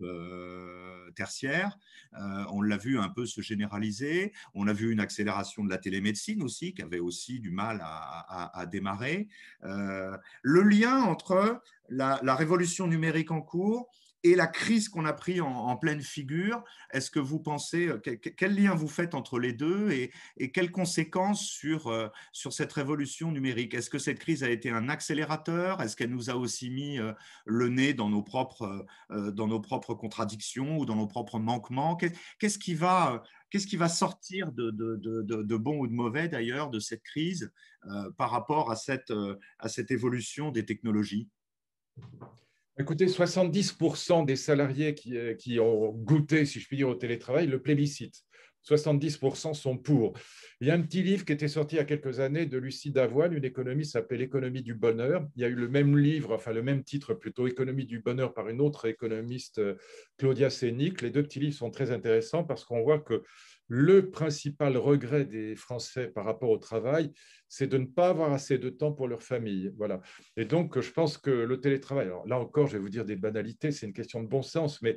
de tertiaires. on l'a vu un peu se généraliser. On a vu une accélération de la télémédecine aussi, qui avait aussi du mal à, démarrer. le lien entre la, révolution numérique en cours et la crise qu'on a pris en, pleine figure, est-ce que vous pensez, euh, quel, lien vous faites entre les deux et, quelles conséquences sur, euh, sur cette révolution numérique? Est-ce que cette crise a été un accélérateur? Est-ce qu'elle nous a aussi mis euh, le nez dans nos propres, dans nos propres contradictions ou dans nos propres manquements? Qu'est-ce qui va... Qui va sortir de, de, de, de, bon ou de mauvais d'ailleurs de cette crise par rapport à cette, à cette évolution des technologies? Écoutez, 70% des salariés euh, qui, ont goûté, si je puis dire, au télétravail le plébiscitent. 70% sont pour. Il y a un petit livre qui était sorti il y a quelques années de Lucie Davoine, une économiste s'appelle Économie du bonheur. Il y a eu le même livre, enfin le même titre plutôt, Économie du bonheur par une autre économiste, euh, Claudia Sénic. Les deux petits livres sont très intéressants parce qu'on voit que le principal regret des Français par rapport au travail, c'est de ne pas avoir assez de temps pour leur famille. Voilà. Et donc, je pense que le télétravail, là encore, je vais vous dire des banalités, c'est une question de bon sens, mais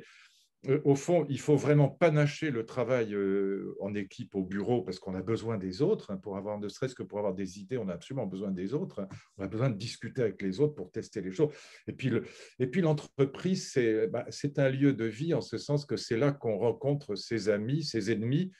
au fond, il faut vraiment panacher le travail euh, en équipe au bureau parce qu'on a besoin des autres. Hein, pour avoir, ne serait-ce que pour avoir des idées, on a absolument besoin des autres. Hein. On a besoin de discuter avec les autres pour tester les choses. Et puis, et puis l'entreprise, c'est bah, un lieu de vie en ce sens que c'est là qu'on rencontre ses amis, ses ennemis,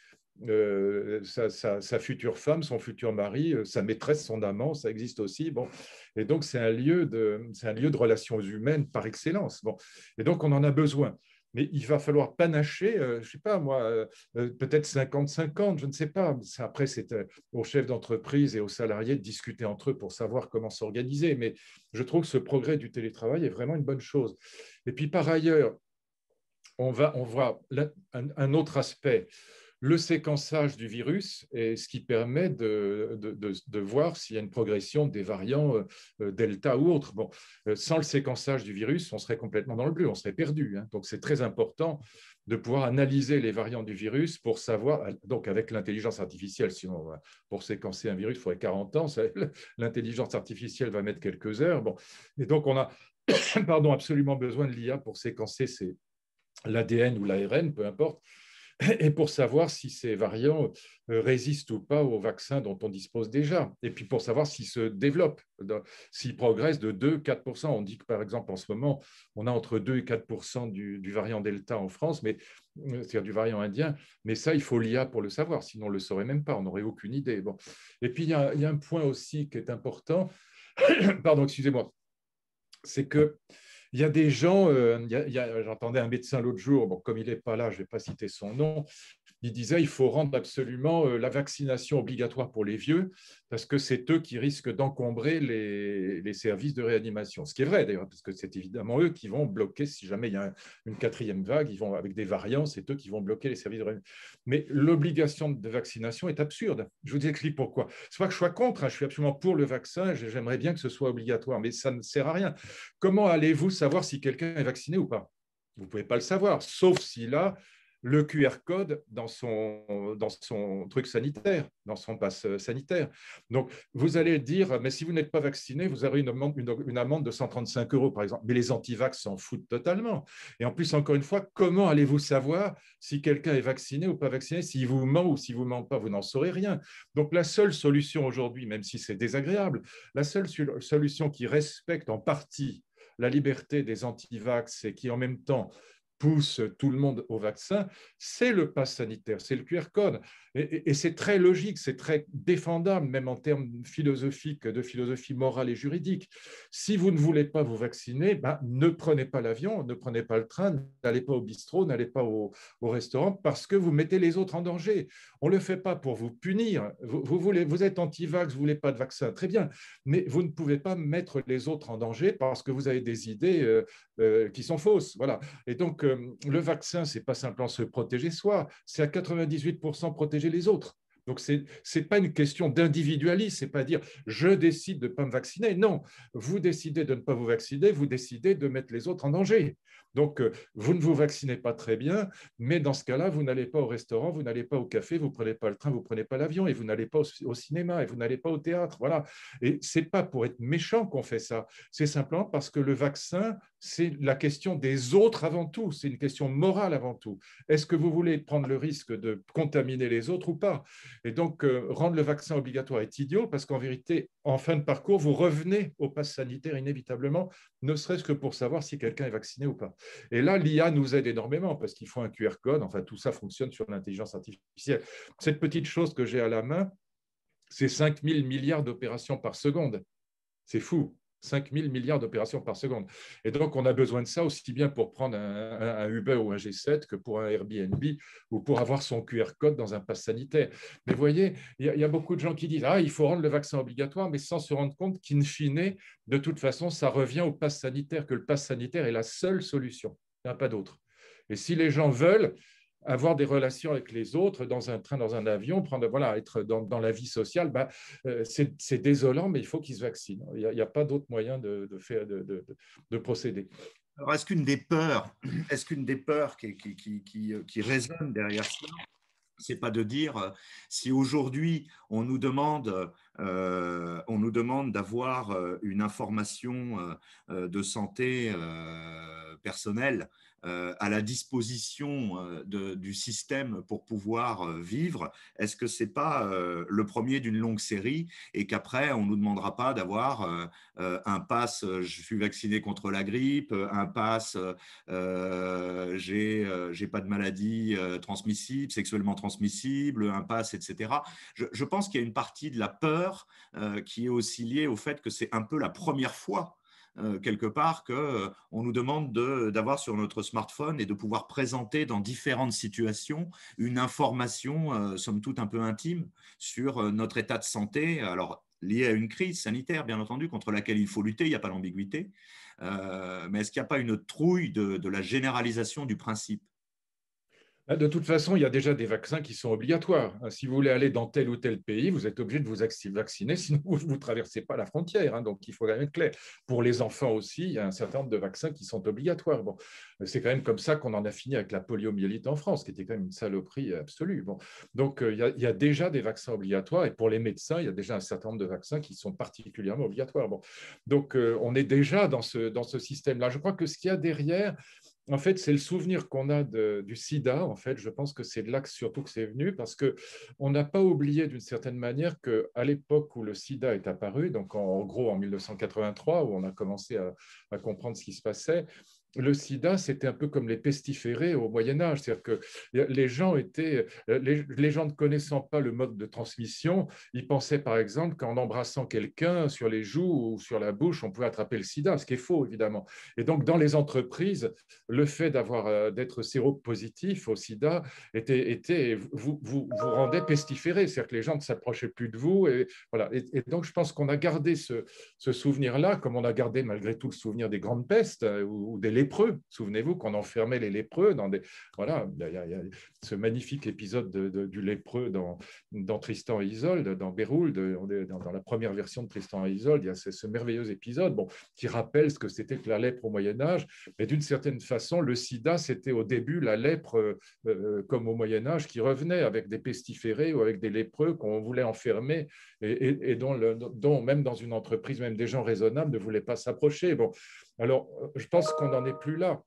euh, sa, future femme, son futur mari, sa maîtresse, son amant, ça existe aussi. Bon. Et donc, c'est un, lieu de, un lieu de relations humaines par excellence. Bon. Et donc, on en a besoin mais il va falloir panacher, euh, je ne sais pas moi, euh, euh, peut-être 50-50, je ne sais pas. Après, c'est aux chefs d'entreprise et aux salariés de discuter entre eux pour savoir comment s'organiser. Mais je trouve que ce progrès du télétravail est vraiment une bonne chose. Et puis par ailleurs, on, va, on voit un, autre aspect. Le séquençage du virus est ce qui permet de, voir s'il y a une progression des variants euh, Delta ou autres. Bon, euh, sans le séquençage du virus, on serait complètement dans le bleu, on serait perdu. Hein. Donc, c'est très important de pouvoir analyser les variants du virus pour savoir, donc avec l'intelligence artificielle, sinon pour séquencer un virus, il faudrait 40 ans, l'intelligence artificielle va mettre quelques heures. Bon. Et donc on a pardon, absolument besoin de l'IA pour séquencer l'ADN ou l'ARN, peu importe, et pour savoir si ces variants euh, résistent ou pas aux vaccins dont on dispose déjà, et puis pour savoir s'ils se développent, s'ils progressent de 2-4%. On dit que par exemple en ce moment, on a entre 2 et 4% du, du, variant Delta en France, euh, c'est-à-dire du variant indien, mais ça, il faut l'IA pour le savoir, sinon on ne le saurait même pas, on n'aurait aucune idée. Bon. Et puis il y, a, un point aussi qui est important, pardon, excusez-moi, c'est que il y a des gens, euh, j'entendais un médecin l'autre jour, bon, comme il n'est pas là, je ne vais pas citer son nom, il disait qu'il faut rendre absolument euh, la vaccination obligatoire pour les vieux, parce que c'est eux qui risquent d'encombrer les, services de réanimation. Ce qui est vrai d'ailleurs, parce que c'est évidemment eux qui vont bloquer, si jamais il y a une quatrième vague, ils vont, avec des variants, c'est eux qui vont bloquer les services de réanimation. Mais l'obligation de vaccination est absurde. Je vous explique pourquoi. C'est pas que je sois contre, hein, je suis absolument pour le vaccin, j'aimerais bien que ce soit obligatoire, mais ça ne sert à rien. Comment allez-vous savoir si quelqu'un est vacciné ou pas? Vous ne pouvez pas le savoir, sauf s'il a le QR code dans son, dans son truc sanitaire, dans son passe sanitaire. Donc, vous allez dire, mais si vous n'êtes pas vacciné, vous aurez une amende, de 135 euros, par exemple. Mais les antivax s'en foutent totalement. Et en plus, encore une fois, comment allez-vous savoir si quelqu'un est vacciné ou pas vacciné? S'il vous ment ou s'il vous ment pas, vous n'en saurez rien. Donc, la seule solution aujourd'hui, même si c'est désagréable, la seule solution qui respecte en partie la liberté des antivax et qui en même temps pousse tout le monde au vaccin, c'est le pass sanitaire, c'est le QR code. Et, c'est très logique, c'est très défendable, même en termes philosophiques, de philosophie morale et juridique. Si vous ne voulez pas vous vacciner, ben, ne prenez pas l'avion, ne prenez pas le train, n'allez pas au bistrot, n'allez pas au, restaurant, parce que vous mettez les autres en danger. On ne le fait pas pour vous punir. Vous, voulez, vous êtes anti-vax, vous ne voulez pas de vaccin, très bien, mais vous ne pouvez pas mettre les autres en danger parce que vous avez des idées euh, euh, qui sont fausses. Voilà. Et donc, le vaccin, c'est pas simplement se protéger soi, c'est à 98% protéger les autres. Donc, ce n'est pas une question d'individualisme, ce n'est pas dire je décide de ne pas me vacciner. Non, vous décidez de ne pas vous vacciner, vous décidez de mettre les autres en danger. Donc, euh, vous ne vous vaccinez pas très bien, mais dans ce cas-là, vous n'allez pas au restaurant, vous n'allez pas au café, vous ne prenez pas le train, vous ne prenez pas l'avion, et vous n'allez pas au, cinéma, et vous n'allez pas au théâtre. Voilà. Et ce n'est pas pour être méchant qu'on fait ça, c'est simplement parce que le vaccin, c'est la question des autres avant tout, c'est une question morale avant tout. Est-ce que vous voulez prendre le risque de contaminer les autres ou pas? Et donc, euh, rendre le vaccin obligatoire est idiot, parce qu'en vérité, en fin de parcours, vous revenez au pass sanitaire inévitablement, ne serait-ce que pour savoir si quelqu'un est vacciné ou pas. Et là, l'IA nous aide énormément parce qu'il faut un QR code. Enfin, tout ça fonctionne sur l'intelligence artificielle. Cette petite chose que j'ai à la main, c'est 5000 milliards d'opérations par seconde. C'est fou. 5 000 milliards d'opérations par seconde. Et donc, on a besoin de ça aussi bien pour prendre un, Uber ou un G7 que pour un Airbnb ou pour avoir son QR code dans un pass sanitaire. Mais voyez, il y, a beaucoup de gens qui disent Ah, il faut rendre le vaccin obligatoire, mais sans se rendre compte qu'in fine, de toute façon, ça revient au pass sanitaire, que le pass sanitaire est la seule solution. Il n'y a pas d'autre. Et si les gens veulent, avoir des relations avec les autres dans un train, dans un avion, prendre, voilà, être dans, la vie sociale, bah, euh, c'est désolant, mais il faut qu'ils se vaccinent. Il n'y a, pas d'autre moyen de, faire, de, de, procéder. Est-ce qu'une des peurs, est-ce qu'une des peurs qui, résonne derrière ça, c'est pas de dire euh, si aujourd'hui on nous demande, euh, on nous demande d'avoir une information de santé personnelle à la disposition euh, du système pour pouvoir euh, vivre, est-ce que ce n'est pas le premier d'une longue série et qu'après, on ne nous demandera pas d'avoir un pass, je suis vacciné contre la grippe, un pass, j'ai n'ai pas de maladie transmissible, sexuellement transmissible, un pass, etc. Je, pense qu'il y a une partie de la peur qui est aussi liée au fait que c'est un peu la première fois euh, quelque part qu'on euh, nous demande d'avoir sur notre smartphone et de pouvoir présenter dans différentes situations une information, euh, somme toute un peu intime, sur notre état de santé. Alors, lié à une crise sanitaire, bien entendu, contre laquelle il faut lutter, il n'y a pas d'ambiguïté. mais est-ce qu'il n'y a pas une trouille de, la généralisation du principe? De toute façon, il y a déjà des vaccins qui sont obligatoires. Hein, si vous voulez aller dans tel ou tel pays, vous êtes obligé de vous vacciner, sinon vous ne traversez pas la frontière. Hein, donc, il faut quand même être clair. Pour les enfants aussi, il y a un certain nombre de vaccins qui sont obligatoires. C'est quand même comme ça qu'on en a fini avec la poliomyélite en France, qui était quand même une saloperie absolue. Donc, euh, il y, a, déjà des vaccins obligatoires. Et pour les médecins, il y a déjà un certain nombre de vaccins qui sont particulièrement obligatoires. Donc, euh, on est déjà dans ce système-là. Je crois que ce qu'il y a derrière, en fait, c'est le souvenir qu'on a du sida. En fait, je pense que c'est de là que surtout que c'est venu, parce qu'on n'a pas oublié d'une certaine manière qu'à l'époque où le sida est apparu, donc en, gros en 1983, où on a commencé à comprendre ce qui se passait, le sida, c'était un peu comme les pestiférés au Moyen Âge, c'est-à-dire que les gens étaient, les, gens ne connaissant pas le mode de transmission, ils pensaient par exemple qu'en embrassant quelqu'un sur les joues ou sur la bouche, on pouvait attraper le sida, ce qui est faux évidemment. Et donc dans les entreprises, le fait d'avoir euh, d'être séropositif au sida était, était vous, vous, vous rendait pestiféré, c'est-à-dire que les gens ne s'approchaient plus de vous. Et voilà. Et, donc je pense qu'on a gardé ce, souvenir-là, comme on a gardé malgré tout le souvenir des grandes pestes euh, ou, ou des Souvenez-vous qu'on enfermait les lépreux dans des. Voilà, il y a, ce magnifique épisode du lépreux dans, Tristan et Isolde, dans Béroul, dans, dans, la première version de Tristan et Isolde. Il y a ce, merveilleux épisode bon, qui rappelle ce que c'était que la lèpre au Moyen-Âge. Mais d'une certaine façon, le sida, c'était au début la lèpre, euh, euh, comme au Moyen-Âge, qui revenait avec des pestiférés ou avec des lépreux qu'on voulait enfermer et, dont, le, même dans une entreprise, même des gens raisonnables ne voulaient pas s'approcher. Bon, alors, je pense qu'on n'en est plus là.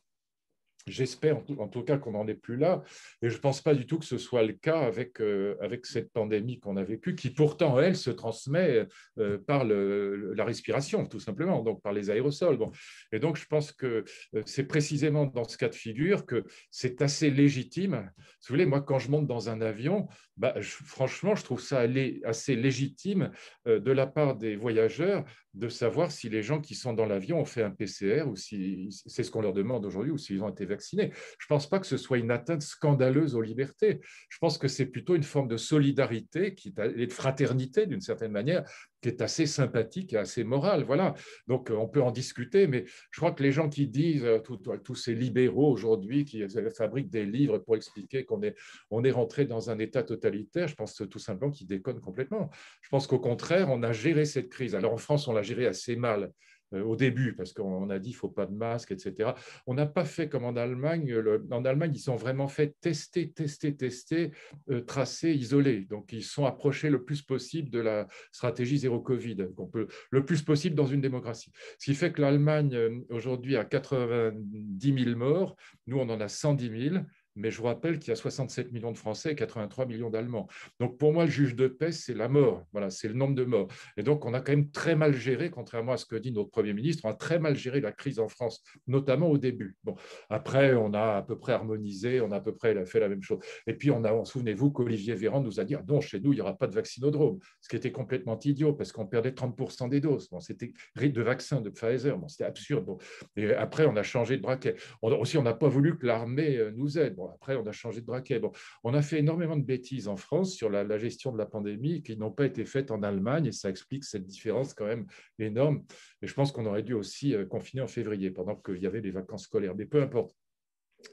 J'espère en tout, cas qu'on n'en est plus là, et je ne pense pas du tout que ce soit le cas avec, euh, avec cette pandémie qu'on a vécue, qui pourtant, elle, se transmet euh, par la respiration, tout simplement, donc par les aérosols. Bon. Et donc, je pense que euh, c'est précisément dans ce cas de figure que c'est assez légitime. vous voulez, moi, quand je monte dans un avion, bah, franchement, je trouve ça assez légitime de la part des voyageurs de savoir si les gens qui sont dans l'avion ont fait un PCR ou si c'est ce qu'on leur demande aujourd'hui ou s'ils ont été vaccinés. Je ne pense pas que ce soit une atteinte scandaleuse aux libertés. Je pense que c'est plutôt une forme de solidarité qui, et de fraternité d'une certaine manière qui est assez sympathique et assez morale. Voilà. Donc, on peut en discuter, mais je crois que les gens qui disent, euh, tous ces libéraux aujourd'hui qui fabriquent des livres pour expliquer qu'on est, on est rentré dans un État totalitaire, je pense tout simplement qu'ils déconnent complètement. Je pense qu'au contraire, on a géré cette crise. Alors, en France, on l'a gérée assez mal. Euh, au début, parce qu'on a dit qu'il ne faut pas de masque, etc. On n'a pas fait comme en Allemagne. en Allemagne, ils sont vraiment fait tester, tester, tester, euh, tracer, isoler. Donc, ils sont approchés le plus possible de la stratégie zéro Covid, qu'on peut, le plus possible dans une démocratie. Ce qui fait que l'Allemagne, euh, aujourd'hui, a 90 000 morts. Nous, on en a 110 000 mais je vous rappelle qu'il y a 67 millions de Français et 83 millions d'Allemands. Donc pour moi, le juge de paix, c'est la mort. Voilà, c'est le nombre de morts. Et donc on a quand même très mal géré, contrairement à ce que dit notre Premier ministre, on a très mal géré la crise en France, notamment au début. Bon, après, on a à peu près harmonisé, on a à peu près fait la même chose. Et puis on a, souvenez-vous qu'Olivier Véran nous a dit, ah non, chez nous, il n'y aura pas de vaccinodrome, ce qui était complètement idiot parce qu'on perdait 30% des doses. Bon, c'était de vaccins de Pfizer, bon, c'était absurde. Bon. Et après, on a changé de braquet. On, aussi, on n'a pas voulu que l'armée euh, nous aide après, on a changé de braquet. On a fait énormément de bêtises en France sur la, gestion de la pandémie qui n'ont pas été faites en Allemagne et ça explique cette différence quand même énorme. Et je pense qu'on aurait dû aussi euh, confiner en février pendant qu'il y avait les vacances scolaires. Mais peu importe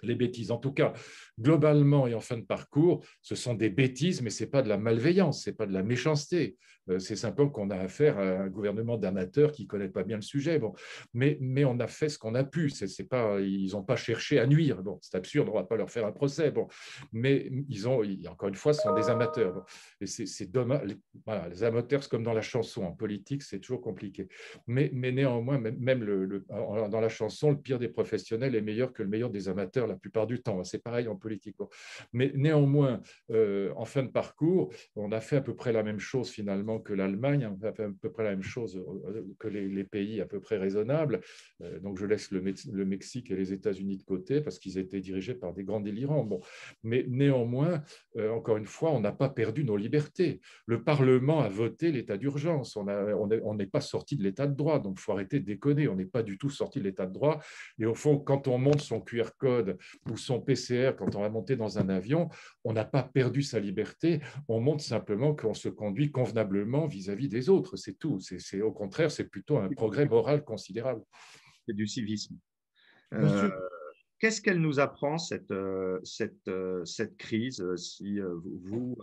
les bêtises. En tout cas, globalement et en fin de parcours, ce sont des bêtises, mais ce n'est pas de la malveillance, ce n'est pas de la méchanceté. Euh, c'est simplement qu'on a affaire à un gouvernement d'amateurs qui ne connaît pas bien le sujet. Bon. Mais, mais on a fait ce qu'on a pu. C'est, pas, ils n'ont pas cherché à nuire. Bon, c'est absurde, on ne va pas leur faire un procès. Bon. Mais ils ont, encore une fois, ce sont des amateurs. Et c'est, dommage. Voilà, les amateurs, c'est comme dans la chanson. En politique, c'est toujours compliqué. Mais, mais néanmoins, même, le, dans la chanson, le pire des professionnels est meilleur que le meilleur des amateurs la plupart du temps. C'est pareil en politique. Mais néanmoins, euh, en fin de parcours, on a fait à peu près la même chose finalement que l'Allemagne, a fait à peu près la même chose euh, que les, pays à peu près raisonnables. Euh, donc je laisse le, Mexique et les États-Unis de côté parce qu'ils étaient dirigés par des grands délirants. Bon. Mais néanmoins, encore une fois, on n'a pas perdu nos libertés. Le Parlement a voté l'état d'urgence. On n'est pas sorti de l'état de droit. Donc il faut arrêter de déconner. On n'est pas du tout sorti de l'état de droit. Et au fond, quand on monte son QR code ou son PCR quand on va monter dans un avion, on n'a pas perdu sa liberté, on montre simplement qu'on se conduit convenablement vis-à-vis des autres, c'est tout. C'est, au contraire, c'est plutôt un progrès moral considérable. C'est du civisme. Euh, Qu'est-ce qu'elle nous apprend, cette, cette, cette crise, si vous,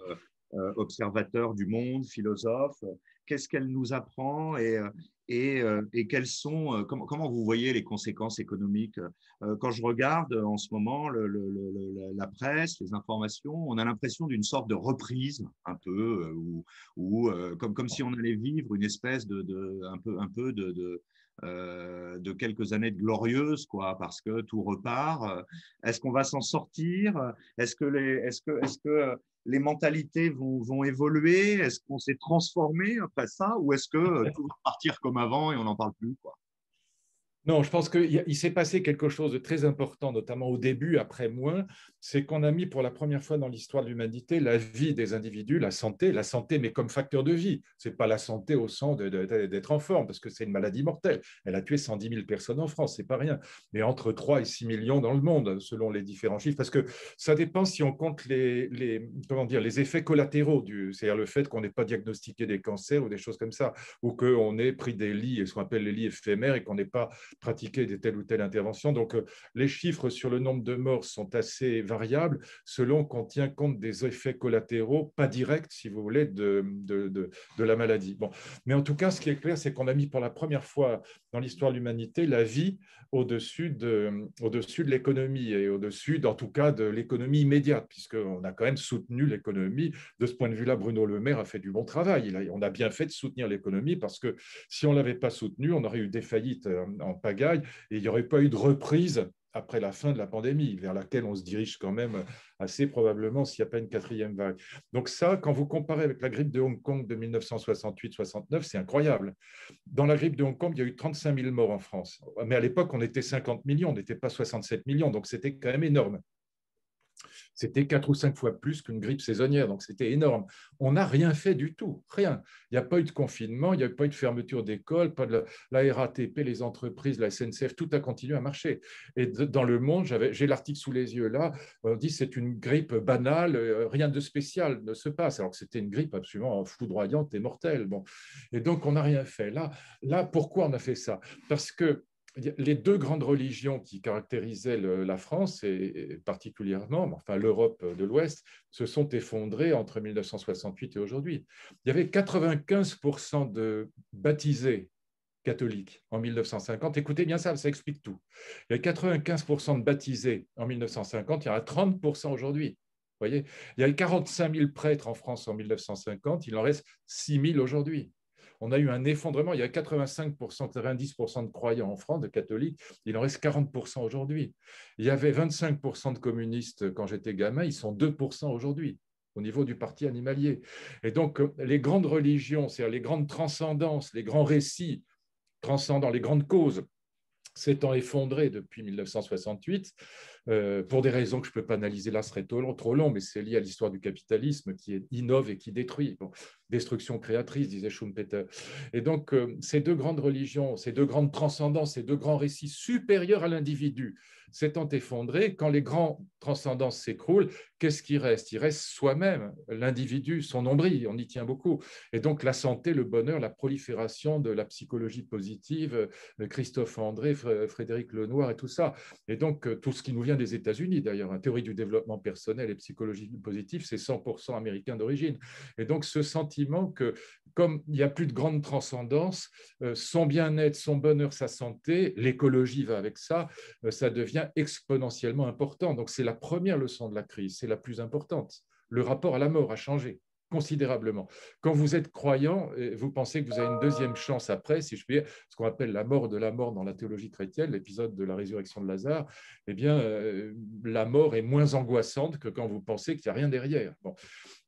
observateur du monde, philosophe, qu'est-ce qu'elle nous apprend et, et, et quelles sont, comment, comment, vous voyez les conséquences économiques Quand je regarde en ce moment la presse, les informations, on a l'impression d'une sorte de reprise, un peu, ou, comme, comme si on allait vivre une espèce de, de un peu, un peu de de quelques années de glorieuses, quoi, parce que tout repart. Est-ce qu'on va s'en sortir? Est-ce que, les, est-ce que, est-ce que les mentalités vont, vont évoluer? Est-ce qu'on s'est transformé après ça? Ou est-ce que euh, tout va partir comme avant et on n'en parle plus quoi? Non, je pense qu'il s'est passé quelque chose de très important, notamment au début, après moins, c'est qu'on a mis pour la première fois dans l'histoire de l'humanité la vie des individus, la santé, la santé, mais comme facteur de vie. Ce n'est pas la santé au sens d'être en forme, parce que c'est une maladie mortelle. Elle a tué 110 000 personnes en France, c'est pas rien. Mais entre 3 et 6 millions dans le monde, selon les différents chiffres, parce que ça dépend si on compte les, comment dire, les effets collatéraux, c'est-à-dire le fait qu'on n'ait pas diagnostiqué des cancers ou des choses comme ça, ou qu'on ait pris des lits, ce qu'on appelle les lits éphémères, et qu'on n'ait pas pratiquer des telle ou telle intervention. Donc, euh, les chiffres sur le nombre de morts sont assez variables selon qu'on tient compte des effets collatéraux, pas directs, si vous voulez, de, de, de, la maladie. Bon. Mais en tout cas, ce qui est clair, c'est qu'on a mis pour la première fois l'histoire de l'humanité la vie au-dessus de, l'économie et au-dessus, en tout cas, de l'économie immédiate, puisqu'on a quand même soutenu l'économie. De ce point de vue-là, Bruno Le Maire a fait du bon travail. Il on a bien fait de soutenir l'économie parce que si on ne l'avait pas soutenu, on aurait eu des faillites euh, en pagaille et il n'y aurait pas eu de reprise après la fin de la pandémie, vers laquelle on se dirige quand même assez probablement s'il n'y a pas une quatrième vague. Donc ça, quand vous comparez avec la grippe de Hong Kong de 1968-69, c'est incroyable. Dans la grippe de Hong Kong, il y a eu 35 000 morts en France. Mais à l'époque, on était 50 millions, on n'était pas 67 millions, donc c'était quand même énorme. C'était quatre ou cinq fois plus qu'une grippe saisonnière, donc c'était énorme. On n'a rien fait du tout, rien. Il n'y a pas eu de confinement, il n'y a pas eu de fermeture d'école, pas de la, RATP, les entreprises, la SNCF, tout a continué à marcher. Et dans le monde, j'ai l'article sous les yeux là, on dit c'est une grippe banale, euh, rien de spécial ne se passe, alors que c'était une grippe absolument foudroyante et mortelle. Bon. Et donc on n'a rien fait. Là, là, pourquoi on a fait ça? Parce que les deux grandes religions qui caractérisaient la France, et particulièrement enfin l'Europe de l'Ouest, se sont effondrées entre 1968 et aujourd'hui. Il y avait 95% de baptisés catholiques en 1950. Écoutez bien ça, ça explique tout. Il y a 95% de baptisés en 1950, il y en a 30% aujourd'hui. Voyez, il y a 45 000 prêtres en France en 1950, il en reste 6 000 aujourd'hui on a eu un effondrement. Il y a 85%, 90% de croyants en France, de catholiques. Il en reste 40% aujourd'hui. Il y avait 25% de communistes quand j'étais gamin. Ils sont 2% aujourd'hui au niveau du parti animalier. Et donc, les grandes religions, c'est-à-dire les grandes transcendances, les grands récits transcendant les grandes causes, s'étant effondrés depuis 1968, euh, pour des raisons que je ne peux pas analyser là, ce serait trop long, mais c'est lié à l'histoire du capitalisme qui innove et qui détruit. destruction créatrice, disait Schumpeter. Et donc, euh, ces deux grandes religions, ces deux grandes transcendances, ces deux grands récits supérieurs à l'individu, s'étant effondrés, quand les grands transcendances s'écroulent, qu'est-ce qui reste? Il reste soi-même, l'individu, son nombril, on y tient beaucoup. Et donc la santé, le bonheur, la prolifération de la psychologie positive, euh, Christophe André, Frédéric Lenoir et tout ça. Et donc tout ce qui nous vient des États-Unis d'ailleurs. La théorie du développement personnel et psychologie positive, c'est 100% américain d'origine. Et donc ce sentiment que comme il n'y a plus de grande transcendance, euh, son bien-être, son bonheur, sa santé, l'écologie va avec ça, euh, ça devient exponentiellement important. Donc c'est la première leçon de la crise, c'est la plus importante. Le rapport à la mort a changé considérablement. Quand vous êtes croyant, vous pensez que vous avez une deuxième chance après, si je puis dire, ce qu'on appelle la mort de la mort dans la théologie chrétienne, l'épisode de la résurrection de Lazare, eh bien, euh, la mort est moins angoissante que quand vous pensez qu'il n'y a rien derrière. Bon.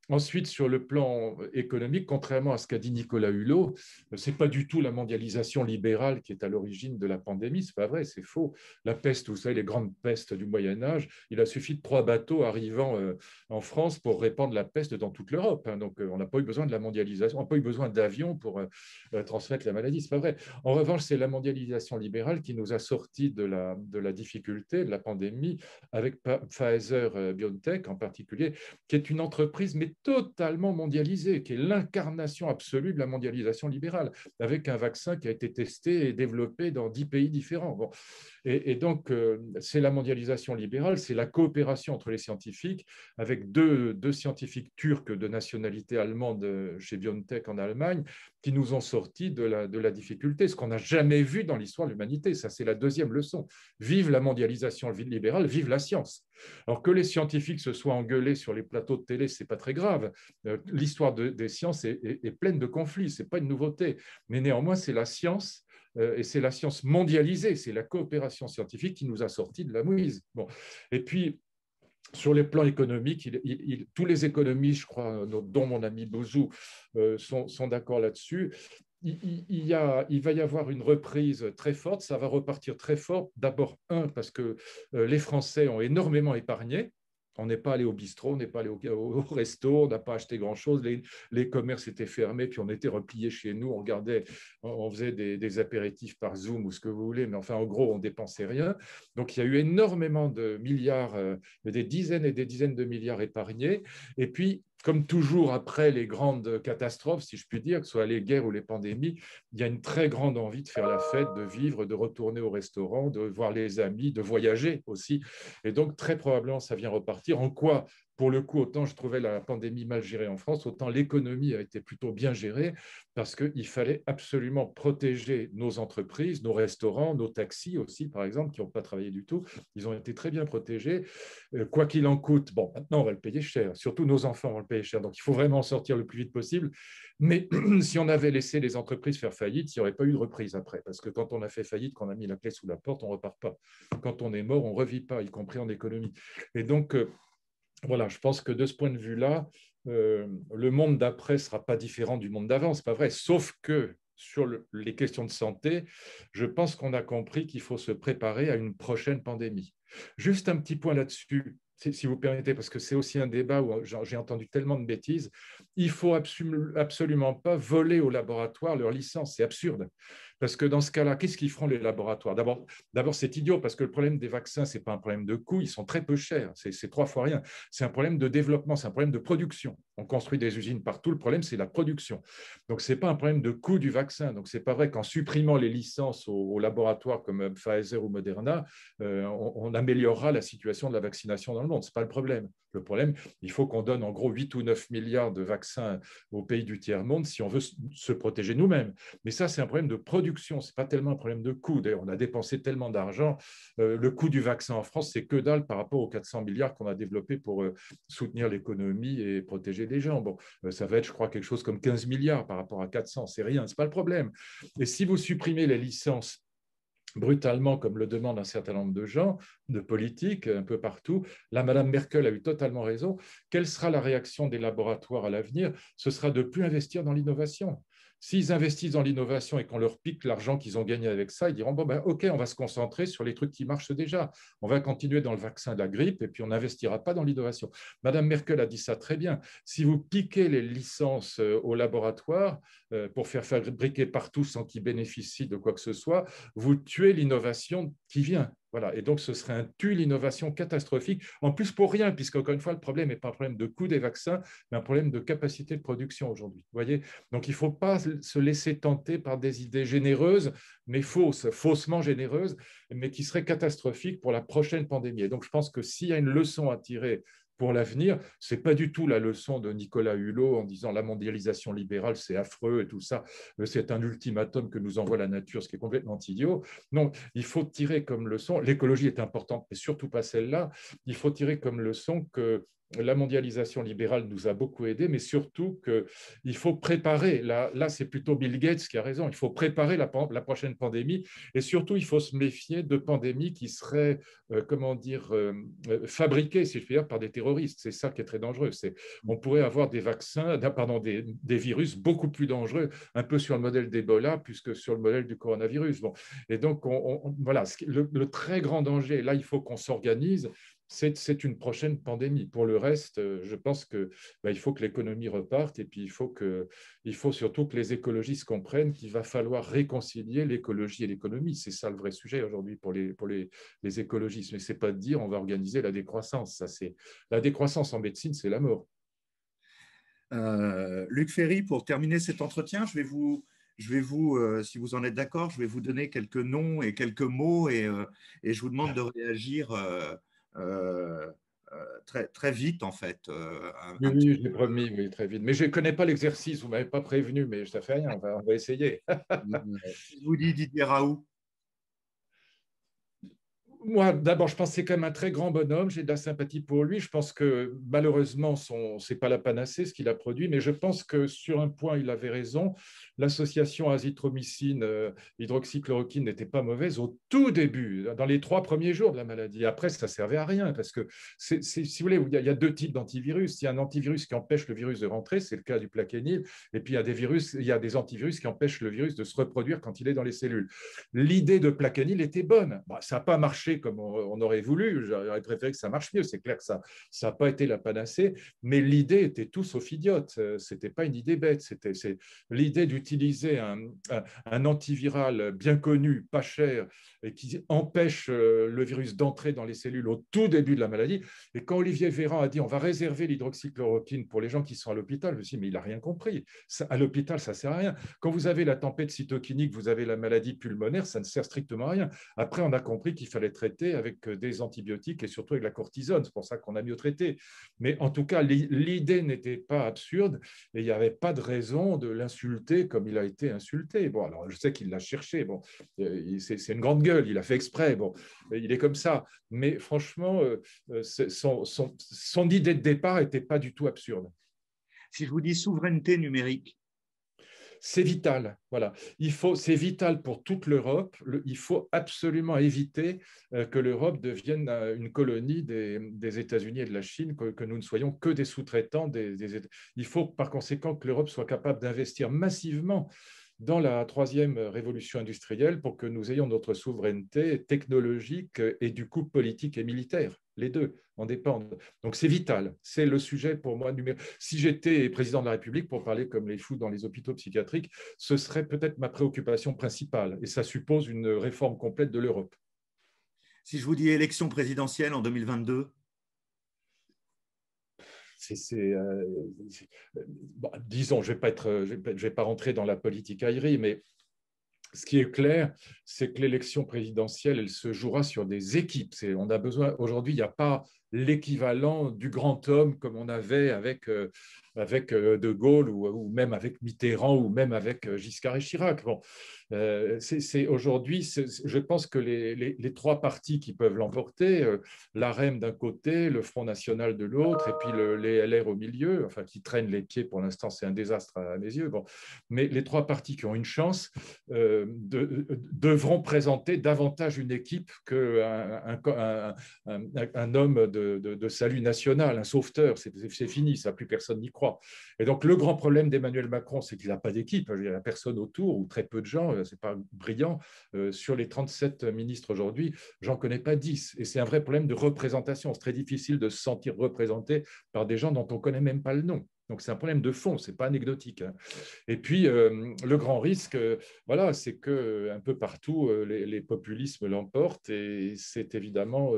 Ensuite, sur le plan économique, contrairement à ce qu'a dit Nicolas Hulot, ce n'est pas du tout la mondialisation libérale qui est à l'origine de la pandémie, c'est pas vrai, c'est faux. La peste, vous savez, les grandes pestes du Moyen Âge, il a suffi de trois bateaux arrivant euh, en France pour répandre la peste dans toute l'Europe. Hein. Donc, euh, on n'a pas eu besoin de la mondialisation, on n'a pas eu besoin d'avions pour euh, transmettre la maladie, c'est pas vrai. En revanche, c'est la mondialisation libérale qui nous a sortis de la, difficulté de la pandémie avec Pfizer BioNTech en particulier, qui est une entreprise totalement mondialisé, qui est l'incarnation absolue de la mondialisation libérale, avec un vaccin qui a été testé et développé dans dix pays différents. Et, donc, euh, c'est la mondialisation libérale, c'est la coopération entre les scientifiques, avec deux, deux, scientifiques turcs de nationalité allemande chez BioNTech en Allemagne, qui nous ont sorti de la, de la difficulté, ce qu'on n'a jamais vu dans l'histoire de l'humanité. Ça, c'est la deuxième leçon. Vive la mondialisation libérale, vive la science. Alors que les scientifiques se soient engueulés sur les plateaux de télé, c'est pas très grave. Euh, l'histoire des sciences est, est, pleine de conflits, c'est pas une nouveauté. Mais néanmoins, c'est la science euh, et c'est la science mondialisée, c'est la coopération scientifique qui nous a sortis de la mouise. Bon. Et puis, sur les plans économiques, tous les économistes, je crois, dont mon ami Bouzou, euh, sont, d'accord là-dessus. Il, il, va y avoir une reprise très forte, ça va repartir très fort. D'abord, un, parce que euh, les Français ont énormément épargné, on n'est pas allé au bistrot, on n'est pas allé au, resto, on n'a pas acheté grand-chose. Les, commerces étaient fermés, puis on était repliés chez nous. On regardait, on faisait des, apéritifs par Zoom ou ce que vous voulez, mais enfin, en gros, on dépensait rien. Donc, il y a eu énormément de milliards, euh, des dizaines et des dizaines de milliards épargnés. Et puis, comme toujours après les grandes catastrophes, si je puis dire, que ce soit les guerres ou les pandémies, il y a une très grande envie de faire la fête, de vivre, de retourner au restaurant, de voir les amis, de voyager aussi. Et donc, très probablement, ça vient repartir. En quoi pour le coup, autant je trouvais la pandémie mal gérée en France, autant l'économie a été plutôt bien gérée parce qu'il fallait absolument protéger nos entreprises, nos restaurants, nos taxis aussi, par exemple, qui n'ont pas travaillé du tout. Ils ont été très bien protégés. Euh, quoi qu'il en coûte, bon, maintenant on va le payer cher. Surtout nos enfants vont le payer cher. Donc il faut vraiment en sortir le plus vite possible. Mais si on avait laissé les entreprises faire faillite, il n'y aurait pas eu de reprise après. Parce que quand on a fait faillite, qu'on a mis la clé sous la porte, on ne repart pas. Quand on est mort, on ne revit pas, y compris en économie. Et donc, euh, voilà, je pense que de ce point de vue-là, euh, le monde d'après ne sera pas différent du monde d'avant, c'est pas vrai. Sauf que sur les questions de santé, je pense qu'on a compris qu'il faut se préparer à une prochaine pandémie. Juste un petit point là-dessus, si vous permettez, parce que c'est aussi un débat où j'ai entendu tellement de bêtises. Il faut absolument pas voler au laboratoire leur licence, c'est absurde. Parce que dans ce cas-là, qu'est-ce qu'ils feront les laboratoires? D'abord, c'est idiot parce que le problème des vaccins, c'est pas un problème de coût, ils sont très peu chers, c'est trois fois rien. C'est un problème de développement, c'est un problème de production. On construit des usines partout, le problème c'est la production. Donc c'est pas un problème de coût du vaccin. Donc c'est pas vrai qu'en supprimant les licences aux, laboratoires comme Pfizer ou Moderna, euh, on, améliorera la situation de la vaccination dans le monde. C'est pas le problème. Le problème, il faut qu'on donne en gros 8 ou 9 milliards de vaccins aux pays du tiers-monde si on veut se protéger nous-mêmes. Mais ça, c'est un problème de production, ce n'est pas tellement un problème de coût. D'ailleurs, on a dépensé tellement d'argent. Euh, le coût du vaccin en France, c'est que dalle par rapport aux 400 milliards qu'on a développés pour euh, soutenir l'économie et protéger les gens. Bon, euh, ça va être, je crois, quelque chose comme 15 milliards par rapport à 400. C'est rien, ce n'est pas le problème. Et si vous supprimez les licences brutalement, comme le demande un certain nombre de gens, de politiques, un peu partout. Là, Madame Merkel a eu totalement raison. Quelle sera la réaction des laboratoires à l'avenir? Ce sera de plus investir dans l'innovation. S'ils investissent dans l'innovation et qu'on leur pique l'argent qu'ils ont gagné avec ça, ils diront bon ben ok, on va se concentrer sur les trucs qui marchent déjà. On va continuer dans le vaccin de la grippe et puis on n'investira pas dans l'innovation. Madame Merkel a dit ça très bien. Si vous piquez les licences euh, au laboratoire euh, pour faire fabriquer partout sans qu'ils bénéficient de quoi que ce soit, vous tuez l'innovation qui vient. Voilà. Et donc, ce serait un tue l'innovation catastrophique. En plus, pour rien, puisque, encore une fois, le problème n'est pas un problème de coût des vaccins, mais un problème de capacité de production aujourd'hui. voyez Donc, il ne faut pas se laisser tenter par des idées généreuses, mais fausses, faussement généreuses, mais qui seraient catastrophiques pour la prochaine pandémie. Et donc, je pense que s'il y a une leçon à tirer pour l'avenir. Ce n'est pas du tout la leçon de Nicolas Hulot en disant la mondialisation libérale, c'est affreux et tout ça. Euh, c'est un ultimatum que nous envoie la nature, ce qui est complètement idiot. Non, il faut tirer comme leçon, l'écologie est importante, mais surtout pas celle-là, il faut tirer comme leçon que la mondialisation libérale nous a beaucoup aidés, mais surtout qu'il faut préparer, là, c'est plutôt Bill Gates qui a raison, il faut préparer la, prochaine pandémie, et surtout il faut se méfier de pandémies qui seraient, euh, comment dire, euh, euh, fabriquées, si je puis dire, par des terroristes. C'est ça qui est très dangereux. On pourrait avoir des vaccins, pardon, des, des, virus beaucoup plus dangereux, un peu sur le modèle d'Ebola, puisque sur le modèle du coronavirus. Bon. Et donc, on, voilà, le, le très grand danger, là, il faut qu'on s'organise c'est une prochaine pandémie. Pour le reste, euh, je pense qu'il bah, faut que l'économie reparte et puis il faut, que, il faut surtout que les écologistes comprennent qu'il va falloir réconcilier l'écologie et l'économie. C'est ça le vrai sujet aujourd'hui pour, les, pour les, les écologistes. Mais ce n'est pas de dire on va organiser la décroissance. Ça, la décroissance en médecine, c'est la mort. Luc Ferry, pour terminer cet entretien, je vais vous, je vais vous, si vous en êtes d'accord, je vais vous donner quelques noms et quelques mots et, et je vous demande de réagir très, très vite, en fait. oui, oui j'ai promis, oui, très vite. Mais je ne connais pas l'exercice, vous ne m'avez pas prévenu, mais ça ne fait rien, on va, on va essayer. je vous dis Didier Raoult? Moi, d'abord, je pense que c'est quand même un très grand bonhomme. J'ai de la sympathie pour lui. Je pense que malheureusement, ce n'est pas la panacée ce qu'il a produit, mais je pense que sur un point, il avait raison. L'association azithromycine, euh, n'était pas mauvaise au tout début, dans les trois premiers jours de la maladie. Après, ça servait à rien parce que, si vous voulez, il y, a, deux types d'antivirus. Il y a un antivirus qui empêche le virus de rentrer, c'est le cas du plaquenil, et puis il y a des virus, il y a des antivirus qui empêchent le virus de se reproduire quand il est dans les cellules. L'idée de plaquenil était bonne. ça n'a pas marché comme on, aurait voulu. J'aurais préféré que ça marche mieux. C'est clair que ça n'a pas été la panacée, mais l'idée était tout sauf idiote. Euh, Ce n'était pas une idée bête. C'était l'idée d'utiliser un, un, antiviral bien connu, pas cher, et qui empêche euh, le virus d'entrer dans les cellules au tout début de la maladie. Et quand Olivier Véran a dit on va réserver l'hydroxychloroquine pour les gens qui sont à l'hôpital, je me suis dit mais il n'a rien compris. à l'hôpital, ça ne sert à rien. Quand vous avez la tempête cytokinique, vous avez la maladie pulmonaire, ça ne sert strictement à rien. Après, on a compris qu'il fallait traité avec euh, des antibiotiques et surtout avec la cortisone. C'est pour ça qu'on a mieux traité. Mais en tout cas, l'idée n'était pas absurde et il n'y avait pas de raison de l'insulter comme il a été insulté. Bon, alors je sais qu'il l'a cherché. Bon, euh, c'est une grande gueule. Il a fait exprès. Bon, il est comme ça. Mais franchement, euh, son idée de départ n'était pas du tout absurde. Si je vous dis souveraineté numérique, c'est vital. Voilà, c'est vital pour toute l'Europe. Il faut absolument éviter euh, que l'Europe devienne euh, une colonie des, États-Unis et de la Chine, que, nous ne soyons que des sous-traitants des, des Il faut par conséquent que l'Europe soit capable d'investir massivement dans la troisième révolution industrielle pour que nous ayons notre souveraineté technologique et du coup politique et militaire. Les deux en dépendent. Donc c'est vital. C'est le sujet pour moi numéro. Si j'étais président de la République, pour parler comme les fous dans les hôpitaux psychiatriques, ce serait peut-être ma préoccupation principale. Et ça suppose une réforme complète de l'Europe. Si je vous dis élection présidentielle en 2022 c'est, euh, disons, je ne vais, pas vais pas rentrer dans la politique aérie, mais ce qui est clair, c'est que l'élection présidentielle, elle se jouera sur des équipes. on a besoin, aujourd'hui, il n'y a pas l'équivalent du grand homme comme on avait avec, euh, avec euh, De Gaulle ou, même avec Mitterrand ou même avec euh, Giscard et Chirac. Bon, c'est aujourd'hui, je pense que les, trois partis qui peuvent l'emporter, l'AREM d'un côté, le Front National de l'autre, et puis le, les LR au milieu, enfin qui traînent les pieds pour l'instant, c'est un désastre à mes yeux. Bon, mais les trois partis qui ont une chance de, devront présenter davantage une équipe qu'un un, un, un, homme de de, salut national, un sauveteur, c'est fini, ça, plus personne n'y croit. Et donc le grand problème d'Emmanuel Macron, c'est qu'il n'a pas d'équipe, il n'y a personne autour, ou très peu de gens, euh, c'est pas brillant. Euh, sur les 37 ministres aujourd'hui, j'en connais pas 10. Et c'est un vrai problème de représentation. C'est très difficile de se sentir représenté par des gens dont on connaît même pas le nom. Donc c'est un problème de fond, c'est pas anecdotique. Hein. Et puis euh, le grand risque, voilà, c'est que un peu partout les, populismes l'emportent et c'est évidemment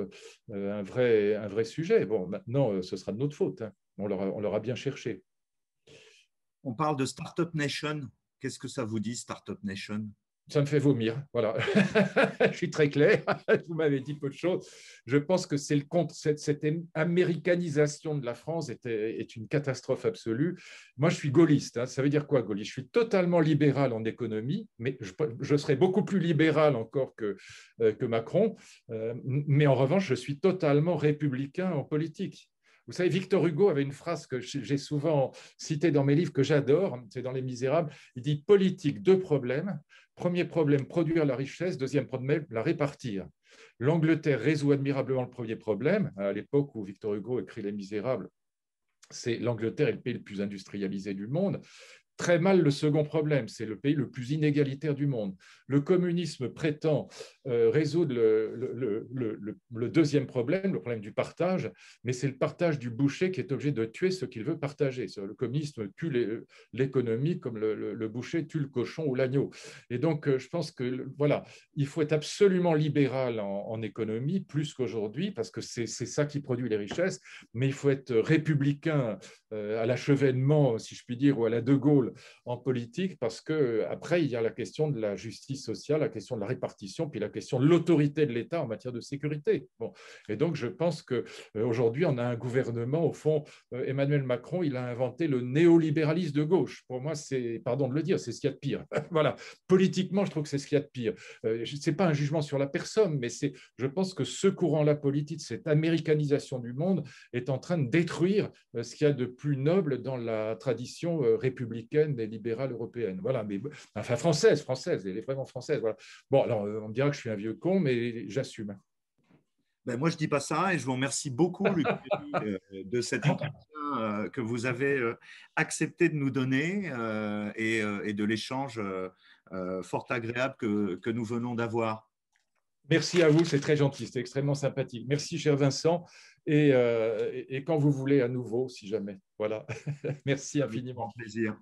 un vrai un vrai sujet. Bon, maintenant ce sera de notre faute. Hein. On l'aura bien cherché. On parle de Startup Nation. Qu'est-ce que ça vous dit, Startup Nation? Ça me fait vomir. Voilà. je suis très clair. Vous m'avez dit peu de choses. Je pense que c'est le compte, cette, cette, américanisation de la France est, est, une catastrophe absolue. Moi, je suis gaulliste. Hein. Ça veut dire quoi, gaulliste? Je suis totalement libéral en économie, mais je, je serais beaucoup plus libéral encore que, euh, que Macron. Euh, mais en revanche, je suis totalement républicain en politique. Vous savez, Victor Hugo avait une phrase que j'ai souvent citée dans mes livres que j'adore, c'est dans Les Misérables. Il dit politique, deux problèmes. Premier problème, produire la richesse. Deuxième problème, la répartir. L'Angleterre résout admirablement le premier problème. À l'époque où Victor Hugo écrit Les Misérables, c'est l'Angleterre est le pays le plus industrialisé du monde très mal le second problème. C'est le pays le plus inégalitaire du monde. Le communisme prétend euh, résoudre le, deuxième problème, le problème du partage, mais c'est le partage du boucher qui est obligé de tuer ce qu'il veut partager. Le communisme tue l'économie comme le, boucher tue le cochon ou l'agneau. Et donc, euh, je pense que voilà, il faut être absolument libéral en économie, plus qu'aujourd'hui, parce que c'est ça qui produit les richesses, mais il faut être républicain à l'achevènement, si je puis dire, ou à la De Gaulle en politique, parce que après il y a la question de la justice sociale, la question de la répartition, puis la question de l'autorité de l'État en matière de sécurité. Bon. Et donc je pense qu'aujourd'hui on a un gouvernement, au fond, Emmanuel Macron, il a inventé le néolibéralisme de gauche. Pour moi, c'est, pardon de le dire, c'est ce qu'il y a de pire. voilà. Politiquement, je trouve que c'est ce qu'il y a de pire. Ce n'est pas un jugement sur la personne, mais c'est, je pense que ce courant-là politique, cette américanisation du monde, est en train de détruire euh, ce qu'il y a de plus noble dans la tradition euh, républicaine et libérale européenne. Voilà, mais enfin française, française, elle est vraiment française. Voilà. Bon, alors on me dira que je suis un vieux con, mais j'assume. Ben, moi, je ne dis pas ça et je vous remercie beaucoup, Luc, euh, de cet entretien que vous avez accepté de nous donner et, de l'échange fort agréable que, que nous venons d'avoir. Merci à vous, c'est très gentil, c'est extrêmement sympathique. Merci, cher Vincent, et, euh, et, quand vous voulez à nouveau, si jamais. Voilà. Merci infiniment. plaisir.